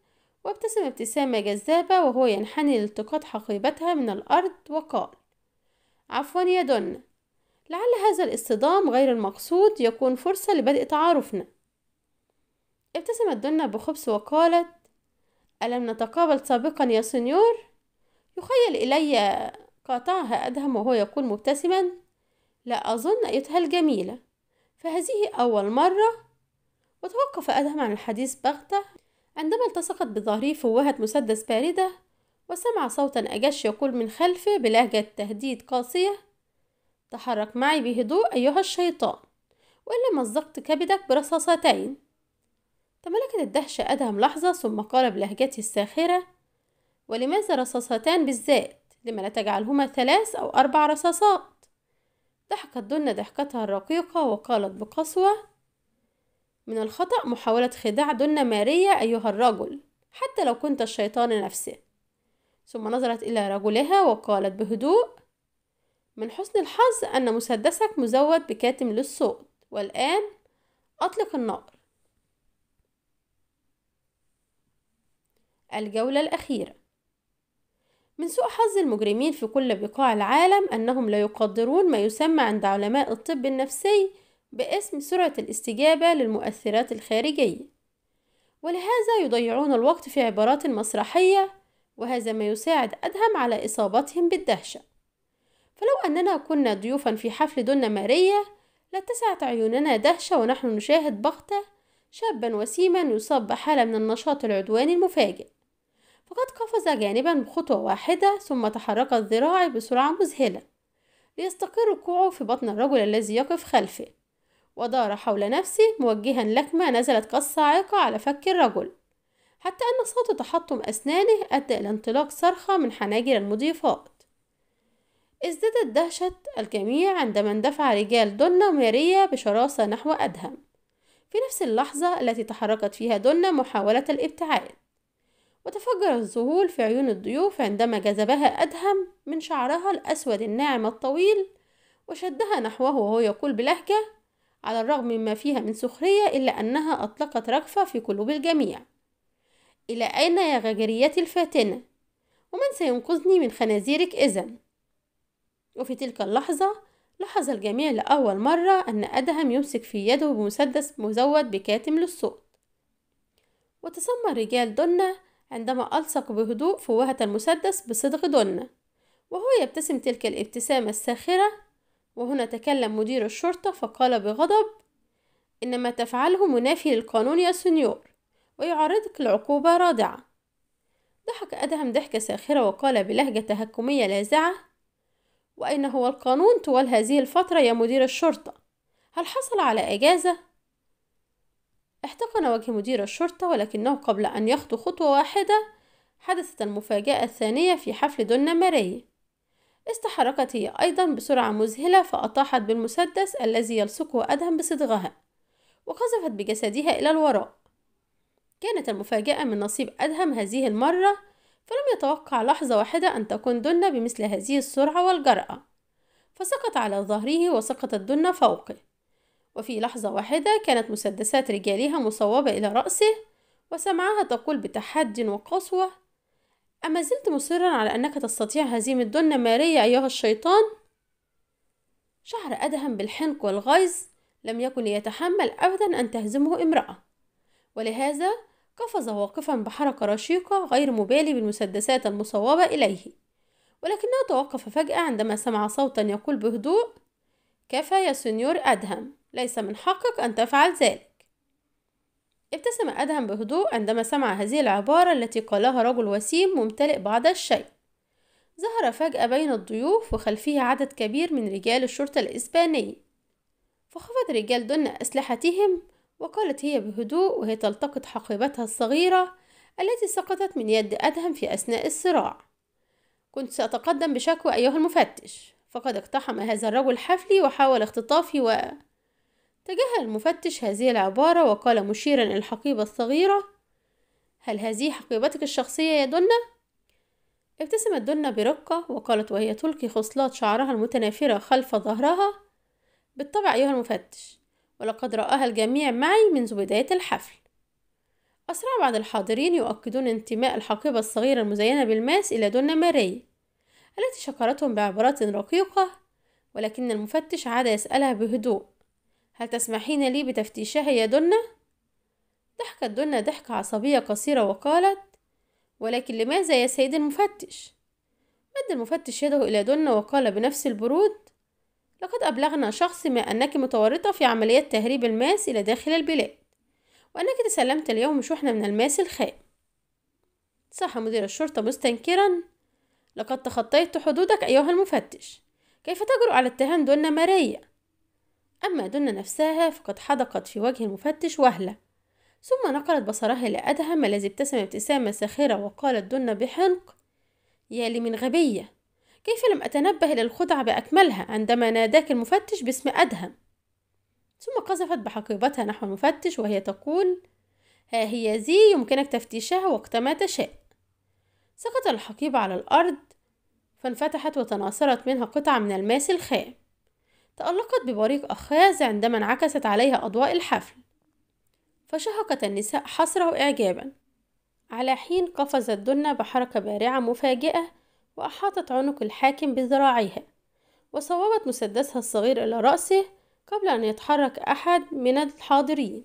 وابتسم ابتسامة جذابة وهو ينحني لالتقاط حقيبتها من الأرض وقال عفوا يا دن لعل هذا الاصطدام غير المقصود يكون فرصة لبدء تعارفنا. ابتسمت دنا بخبث وقالت ألم نتقابل سابقا يا سنيور يخيل إلي قاطعها أدهم وهو يقول مبتسما لا أظن أيتها الجميلة. فهذه أول مرة. وتوقف أدهم عن الحديث بغتة. عندما التصقت بظهره فوهة مسدس باردة وسمع صوتا أجش يقول من خلفه بلهجة تهديد قاسية تحرك معي بهدوء أيها الشيطان وإلا مزقت كبدك برصاصتين. تملكت الدهشة أدهم لحظة ثم قال بلهجته الساخرة ولماذا رصاصتان بالذات لما لا تجعلهما ثلاث أو أربع رصاصات. ضحكت دنة ضحكتها الرقيقة وقالت بقسوة من الخطأ محاولة خداع دنة ماريا أيها الرجل حتى لو كنت الشيطان نفسه. ثم نظرت إلى رجلها وقالت بهدوء من حسن الحظ أن مسدسك مزود بكاتم للصوت والآن أطلق النار. الجولة الأخيرة. من سوء حظ المجرمين في كل بقاع العالم أنهم لا يقدرون ما يسمى عند علماء الطب النفسي باسم سرعة الاستجابة للمؤثرات الخارجية. ولهذا يضيعون الوقت في عبارات مسرحية وهذا ما يساعد أدهم على إصابتهم بالدهشة. فلو أننا كنا ضيوفا في حفل دنا ماريا لاتسعت عيوننا دهشة ونحن نشاهد بغتة شابا وسيما يصاب بحالة من النشاط العدواني المفاجئ. فقد قفز جانبا بخطوة واحدة ثم تحركت ذراعي بسرعة مذهلة ليستقر كوعه في بطن الرجل الذي يقف خلفه ودار حول نفسه موجها لكمة نزلت كالصاعقة على فك الرجل حتى أن صوت تحطم أسنانه أدى إلى انطلاق صرخة من حناجر المضيفات. ازدادت دهشة الجميع عندما اندفع رجال دونا ماريا بشراسة نحو أدهم. في نفس اللحظة التي تحركت فيها دونا محاولة الابتعاد. وتفجر الذهول في عيون الضيوف عندما جذبها أدهم من شعرها الأسود الناعم الطويل وشدها نحوه وهو يقول بلهجة على الرغم مما فيها من سخرية إلا أنها أطلقت رجفة في قلوب الجميع إلى أين يا غجريتي الفاتنة؟ ومن سينقذني من خنازيرك إذن؟ وفي تلك اللحظة لاحظ الجميع لأول مرة أن أدهم يمسك في يده بمسدس مزود بكاتم للصوت وتسمى رجال دنة عندما ألصق بهدوء فوهة المسدس بصدغ دنة وهو يبتسم تلك الابتسامة الساخرة وهنا تكلم مدير الشرطة فقال بغضب إن ما تفعله منافي للقانون يا سنيور ويعرضك لعقوبة رادعة ضحك أدهم ضحكة ساخرة وقال بلهجة تهكمية لاذعة وأين هو القانون طوال هذه الفترة يا مدير الشرطة؟ هل حصل على إجازة؟ احتقن وجه مدير الشرطة ولكنه قبل أن يخطو خطوة واحدة حدثت المفاجأة الثانية في حفل دونا ماري. استحركت هي أيضا بسرعة مذهلة فأطاحت بالمسدس الذي يلصقه أدهم بصدغها وقذفت بجسدها إلى الوراء. كانت المفاجأة من نصيب أدهم هذه المرة فلم يتوقع لحظة واحدة أن تكون دنا بمثل هذه السرعة والجرأة. فسقط على ظهره وسقطت دنا فوقه. وفي لحظة واحدة كانت مسدسات رجالها مصوبة إلى رأسه وسمعها تقول بتحد وقسوة أما زلت مصرا على أنك تستطيع هزيمة دنا ماريا أيها الشيطان؟ شعر أدهم بالحنق والغيظ لم يكن ليتحمل أبدا أن تهزمه امرأة ولهذا قفز واقفا بحركة رشيقة غير مبالي بالمسدسات المصوبة إليه ولكنه توقف فجأة عندما سمع صوتا يقول بهدوء كفى يا سنيور أدهم ليس من حقك أن تفعل ذلك. ابتسم أدهم بهدوء عندما سمع هذه العبارة التي قالها رجل وسيم ممتلئ بعض الشيء. ظهر فجأة بين الضيوف وخلفه عدد كبير من رجال الشرطة الإسبانية فخفض رجال دون أسلحتهم وقالت هي بهدوء وهي تلتقط حقيبتها الصغيرة التي سقطت من يد أدهم في أثناء الصراع. كنت سأتقدم بشكوى أيها المفتش فقد اقتحم هذا الرجل حفلي وحاول اختطافي و تجاهل المفتش هذه العبارة وقال مشيرا إلى الحقيبة الصغيرة هل هذه حقيبتك الشخصية يا دنة؟ ابتسمت دنة برقة وقالت وهي تلقي خصلات شعرها المتنافرة خلف ظهرها بالطبع أيها المفتش ولقد رآها الجميع معي منذ بداية الحفل أسرع بعض الحاضرين يؤكدون انتماء الحقيبة الصغيرة المزينة بالماس إلى دنة ماري التي شكرتهم بعبارات رقيقة ولكن المفتش عاد يسألها بهدوء هل تسمحين لي بتفتيشها يا دنة؟ ضحكت دنة ضحكة عصبية قصيرة وقالت ولكن لماذا يا سيد المفتش؟ مد المفتش يده إلى دنة وقال بنفس البرود لقد أبلغنا شخص ما أنك متورطة في عمليات تهريب الماس إلى داخل البلاد وأنك تسلمت اليوم شحنة من الماس الخام صاح مدير الشرطة مستنكرا لقد تخطيت حدودك أيها المفتش كيف تجرؤ على اتهام دون ماريا أما دون نفسها فقد حدقت في وجه المفتش وهلة. ثم نقلت بصرها إلى أدهم الذي ابتسم ابتسامة ساخرة وقالت دون بحنق يا لي من غبية كيف لم أتنبه إلى الخدعة بأكملها عندما ناداك المفتش باسم أدهم؟ ثم قذفت بحقيبتها نحو المفتش وهي تقول ها هي ذي يمكنك تفتيشها وقتما تشاء. سقط الحقيبة على الأرض فانفتحت وتناثرت منها قطعة من الماس الخام. تألقت ببريق أخاذ عندما انعكست عليها أضواء الحفل فشهقت النساء حسرة وإعجابا على حين قفزت دنة بحركة بارعة مفاجئة وأحاطت عنق الحاكم بذراعيها وصوبت مسدسها الصغير إلى رأسه قبل أن يتحرك أحد من الحاضرين.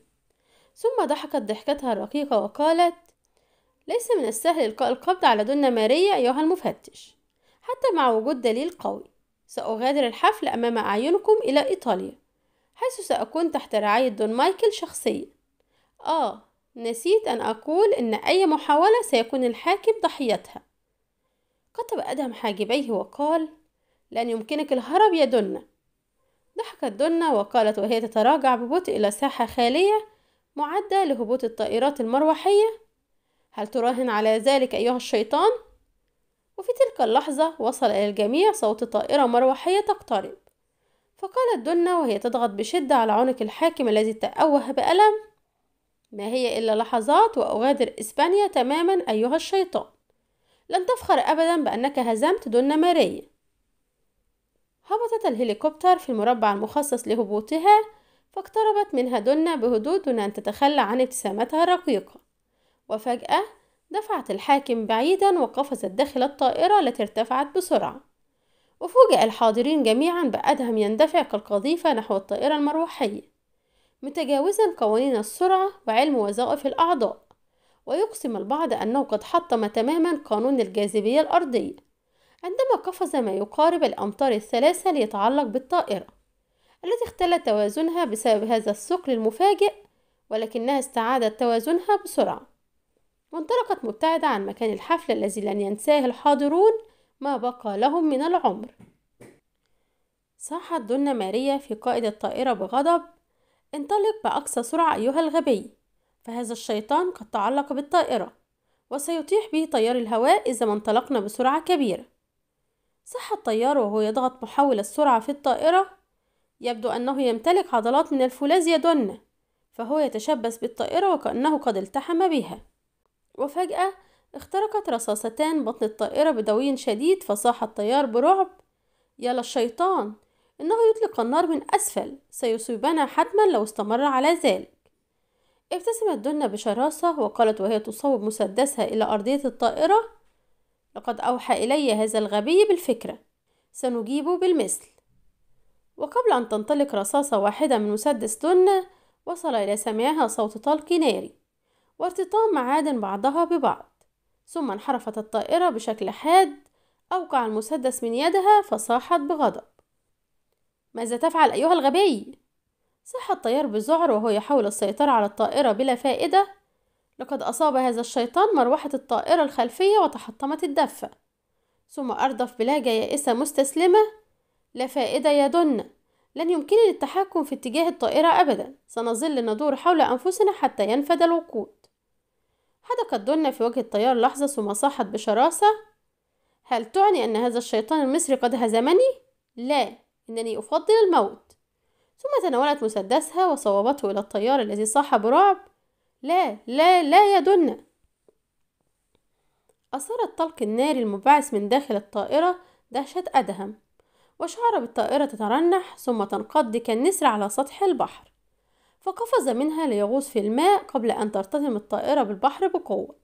ثم ضحكت ضحكتها الرقيقة وقالت ليس من السهل إلقاء القبض على دنة ماريا أيها المفتش حتى مع وجود دليل قوي. سأغادر الحفل أمام أعينكم إلى إيطاليا حيث سأكون تحت رعاية دون مايكل شخصيا. آه نسيت أن أقول إن أي محاولة سيكون الحاكم ضحيتها. قطب أدهم حاجبيه وقال لن يمكنك الهرب يا دنة. ضحكت دنة وقالت وهي تتراجع ببطء إلى ساحة خالية معدة لهبوط الطائرات المروحية؟ هل تراهن على ذلك أيها الشيطان؟ وفي تلك اللحظة وصل إلى الجميع صوت طائرة مروحية تقترب. فقالت دنة وهي تضغط بشدة على عنق الحاكم الذي تأوه بألم ما هي إلا لحظات وأغادر إسبانيا تماما أيها الشيطان. لن تفخر أبدا بأنك هزمت دون ماريا. هبطت الهليكوبتر في المربع المخصص لهبوطها فاقتربت منها دنا بهدوء دون أن تتخلى عن ابتسامتها الرقيقة. وفجأة دفعت الحاكم بعيدا وقفزت داخل الطائرة التي ارتفعت بسرعة. وفوجئ الحاضرين جميعا بأدهم يندفع كالقذيفة نحو الطائرة المروحية. متجاوزا قوانين السرعة وعلم وظائف الأعضاء. ويقسم البعض أنه قد حطم تماما قانون الجاذبية الأرضية. عندما قفز ما يقارب الأمتار الثلاثة ليتعلق بالطائرة التي اختل توازنها بسبب هذا الثقل المفاجئ ولكنها استعادت توازنها بسرعة. وانطلقت مبتعدة عن مكان الحفل الذي لن ينساه الحاضرون ما بقى لهم من العمر. صاحت دنا ماريا في قائد الطائرة بغضب انطلق بأقصى سرعة أيها الغبي فهذا الشيطان قد تعلق بالطائرة وسيطيح به تيار الهواء إذا ما انطلقنا بسرعة كبيرة. صح الطيار وهو يضغط محول السرعة في الطائرة يبدو أنه يمتلك عضلات من الفولاذ يدن فهو يتشبث بالطائرة وكأنه قد التحم بها. وفجأة اخترقت رصاصتان بطن الطائرة بدوي شديد فصاح الطيار برعب يا للشيطان إنه يطلق النار من أسفل سيصيبنا حتما لو استمر على ذلك. ابتسمت دنا بشراسة وقالت وهي تصوب مسدسها إلى أرضية الطائرة لقد أوحى إلي هذا الغبي بالفكرة سنجيب بالمثل. وقبل أن تنطلق رصاصة واحدة من مسدس دنا وصل إلى سمعها صوت طلق ناري. وارتطام معادن بعضها ببعض ثم انحرفت الطائرة بشكل حاد أوقع المسدس من يدها فصاحت بغضب. ماذا تفعل أيها الغبي؟ صح الطيار بذعر وهو يحاول السيطرة على الطائرة بلا فائدة. لقد أصاب هذا الشيطان مروحة الطائرة الخلفية وتحطمت الدفة. ثم أردف بلهجة يائسة مستسلمة لا فائدة يا دن لن يمكنني التحكم في اتجاه الطائرة أبدا. سنظل ندور حول أنفسنا حتى ينفد الوقود حدقت دن في وجه الطيار لحظة ثم صاحت بشراسة. هل تعني أن هذا الشيطان المصري قد هزمني؟ لا إنني أفضل الموت. ثم تناولت مسدسها وصوبته إلى الطيار الذي صاح برعب. لا لا لا يا دنة أثار الطلق الناري المبعث من داخل الطائرة دهشة أدهم وشعر بالطائرة تترنح ثم تنقض كالنسر على سطح البحر. فقفز منها ليغوص في الماء قبل أن ترتطم الطائرة بالبحر بقوة.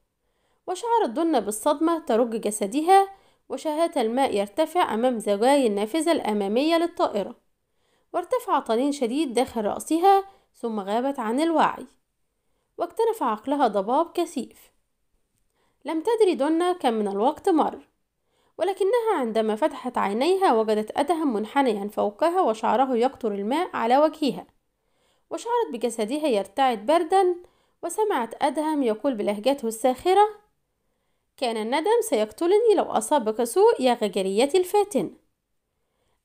وشعرت دنة بالصدمة ترج جسدها وشهات الماء يرتفع أمام زوايا النافذة الأمامية للطائرة. وارتفع طنين شديد داخل رأسها ثم غابت عن الوعي. واكتنف عقلها ضباب كثيف. لم تدري دنا كم من الوقت مر. ولكنها عندما فتحت عينيها وجدت أدهم منحنيا فوقها وشعره يقطر الماء على وجهها. وشعرت بجسدها يرتعد بردا وسمعت أدهم يقول بلهجته الساخرة كان الندم سيقتلني لو أصابك سوء يا غجريتي الفاتن.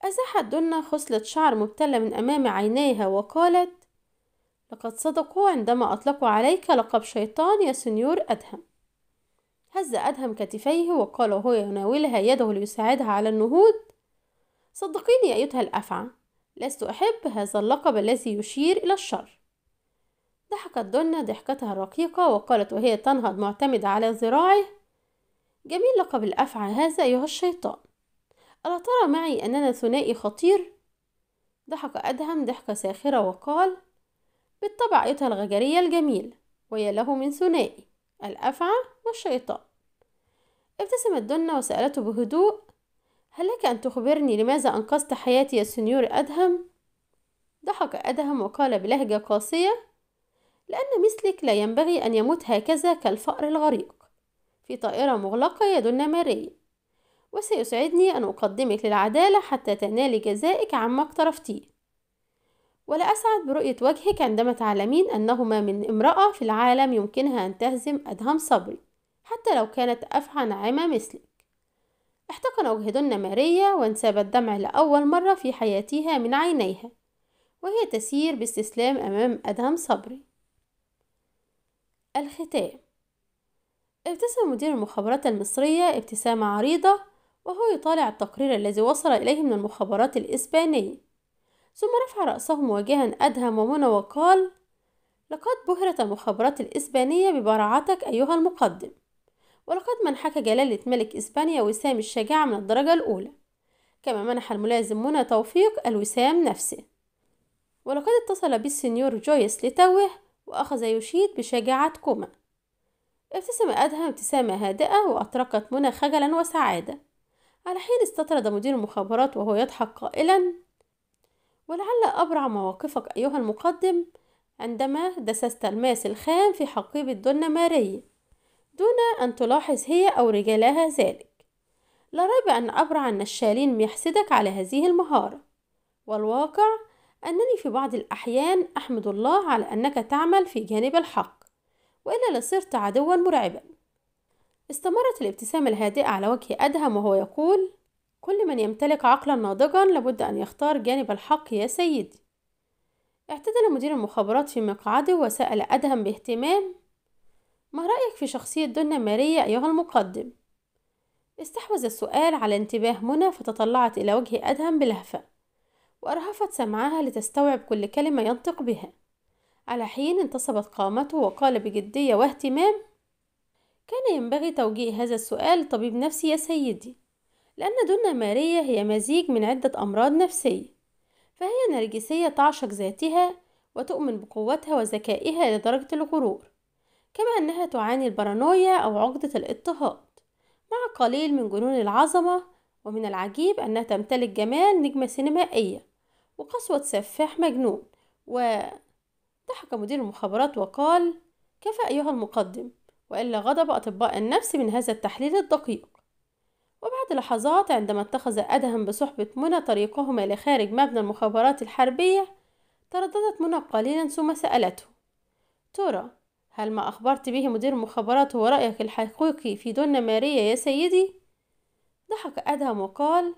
أزاحت دنا خصلة شعر مبتلة من أمام عينيها وقالت لقد صدقوا عندما أطلقوا عليك لقب شيطان يا سنيور أدهم. هز أدهم كتفيه وقال وهو يناولها يده ليساعدها على النهوض صدقيني أيتها الأفعى. لست أحب هذا اللقب الذي يشير إلى الشر. ضحكت دنا ضحكتها الرقيقة وقالت وهي تنهض معتمدة على ذراعه جميل لقب الأفعى هذا أيها الشيطان. ألا ترى معي أننا ثنائي خطير؟ ضحك أدهم ضحكة ساخرة وقال بالطبع أيتها الغجرية الجميل ويا له من ثنائي الأفعى والشيطان. ابتسمت دنا وسألته بهدوء هل لك أن تخبرني لماذا أنقذت حياتي يا سنيور أدهم؟ ضحك أدهم وقال بلهجة قاسية لأن مثلك لا ينبغي أن يموت هكذا كالفأر الغريق. في طائرة مغلقة يدن مارية وسيسعدني أن أقدمك للعدالة حتى تنالي جزائك عما اقترفتيه ولا أسعد برؤية وجهك عندما تعلمين أنه ما من امرأة في العالم يمكنها أن تهزم أدهم صبري حتى لو كانت أفعى ناعمة مثلك. احتقن وجه دنا ماريا وانساب الدمع لأول مرة في حياتها من عينيها وهي تسير باستسلام أمام أدهم صبري. الختام. ابتسم مدير المخابرات المصرية ابتسامة عريضة وهو يطالع التقرير الذي وصل إليه من المخابرات الإسبانية. ثم رفع رأسه مواجها أدهم ومنى وقال لقد بهرت المخابرات الإسبانية ببراعتك أيها المقدم. ولقد منحك جلالة ملك إسبانيا وسام الشجاعة من الدرجة الأولى. كما منح الملازم منى توفيق الوسام نفسه. ولقد اتصل بي السنيور جويس لتوه وأخذ يشيد بشجاعتكما ابتسم أدهم ابتسامة هادئة وأطرقت منى خجلا وسعادة. على حين استطرد مدير المخابرات وهو يضحك قائلا ولعل أبرع مواقفك أيها المقدم عندما دسست الماس الخام في حقيبة دنة مارية دون أن تلاحظ هي أو رجالها ذلك. لا ريب أن أبرع النشالين يحسدك على هذه المهارة. والواقع أنني في بعض الأحيان أحمد الله على أنك تعمل في جانب الحق وإلا لصرت عدوا مرعبا. استمرت الابتسامة الهادئة على وجه أدهم وهو يقول كل من يمتلك عقلا ناضجا لابد أن يختار جانب الحق يا سيدي. اعتدل مدير المخابرات في مقعده وسأل أدهم باهتمام ما رأيك في شخصية دنا ماريا أيها المقدم؟ استحوذ السؤال على انتباه منى فتطلعت إلى وجه أدهم بلهفة وأرهفت سمعها لتستوعب كل كلمة ينطق بها على حين انتصبت قامته وقال بجدية واهتمام كان ينبغي توجيه هذا السؤال لطبيب نفسي يا سيدي لأن دنا ماريا هي مزيج من عدة أمراض نفسية فهي نرجسية تعشق ذاتها وتؤمن بقوتها وذكائها لدرجة الغرور كما أنها تعاني البارانويا أو عقدة الاضطهاد مع قليل من جنون العظمة ومن العجيب أنها تمتلك جمال نجمة سينمائية وقسوة سفاح مجنون و ضحك مدير المخابرات وقال كفى أيها المقدم وإلا غضب أطباء النفس من هذا التحليل الدقيق وبعد لحظات عندما اتخذ أدهم بصحبة منى طريقهما لخارج مبنى المخابرات الحربية ترددت منى قليلا ثم سألته ترى هل ما أخبرت به مدير المخابرات هو رأيك الحقيقي في دنا ماريا يا سيدي؟ ضحك أدهم وقال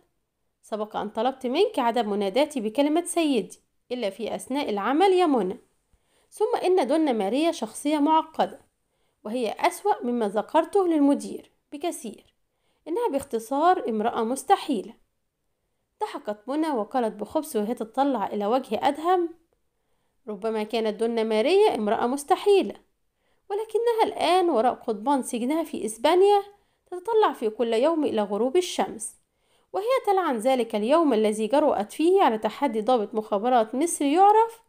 سبق أن طلبت منك عدم مناداتي بكلمة سيدي إلا في أثناء العمل يا منى. ثم إن دنا ماريا شخصية معقدة وهي أسوأ مما ذكرته للمدير بكثير. إنها باختصار امرأة مستحيلة. ضحكت منى وقالت بخبث وهي تطلع إلى وجه أدهم ربما كانت دنا ماريا امرأة مستحيلة. ولكنها الآن وراء قضبان سجنها في إسبانيا تتطلع في كل يوم إلى غروب الشمس. وهي تلعن ذلك اليوم الذي جرأت فيه على تحدي ضابط مخابرات مصر يعرف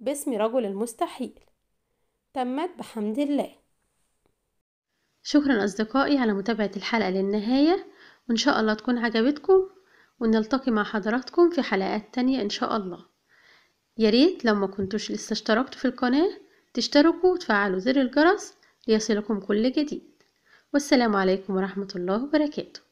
باسم رجل المستحيل. تمت بحمد الله. شكرا أصدقائي على متابعة الحلقة للنهاية. وإن شاء الله تكون عجبتكم ونلتقي مع حضراتكم في حلقات تانية إن شاء الله. ياريت لو ما كنتوش لسه اشتركتوا في القناة تشتركوا وتفعلوا زر الجرس ليصلكم كل جديد. والسلام عليكم ورحمة الله وبركاته.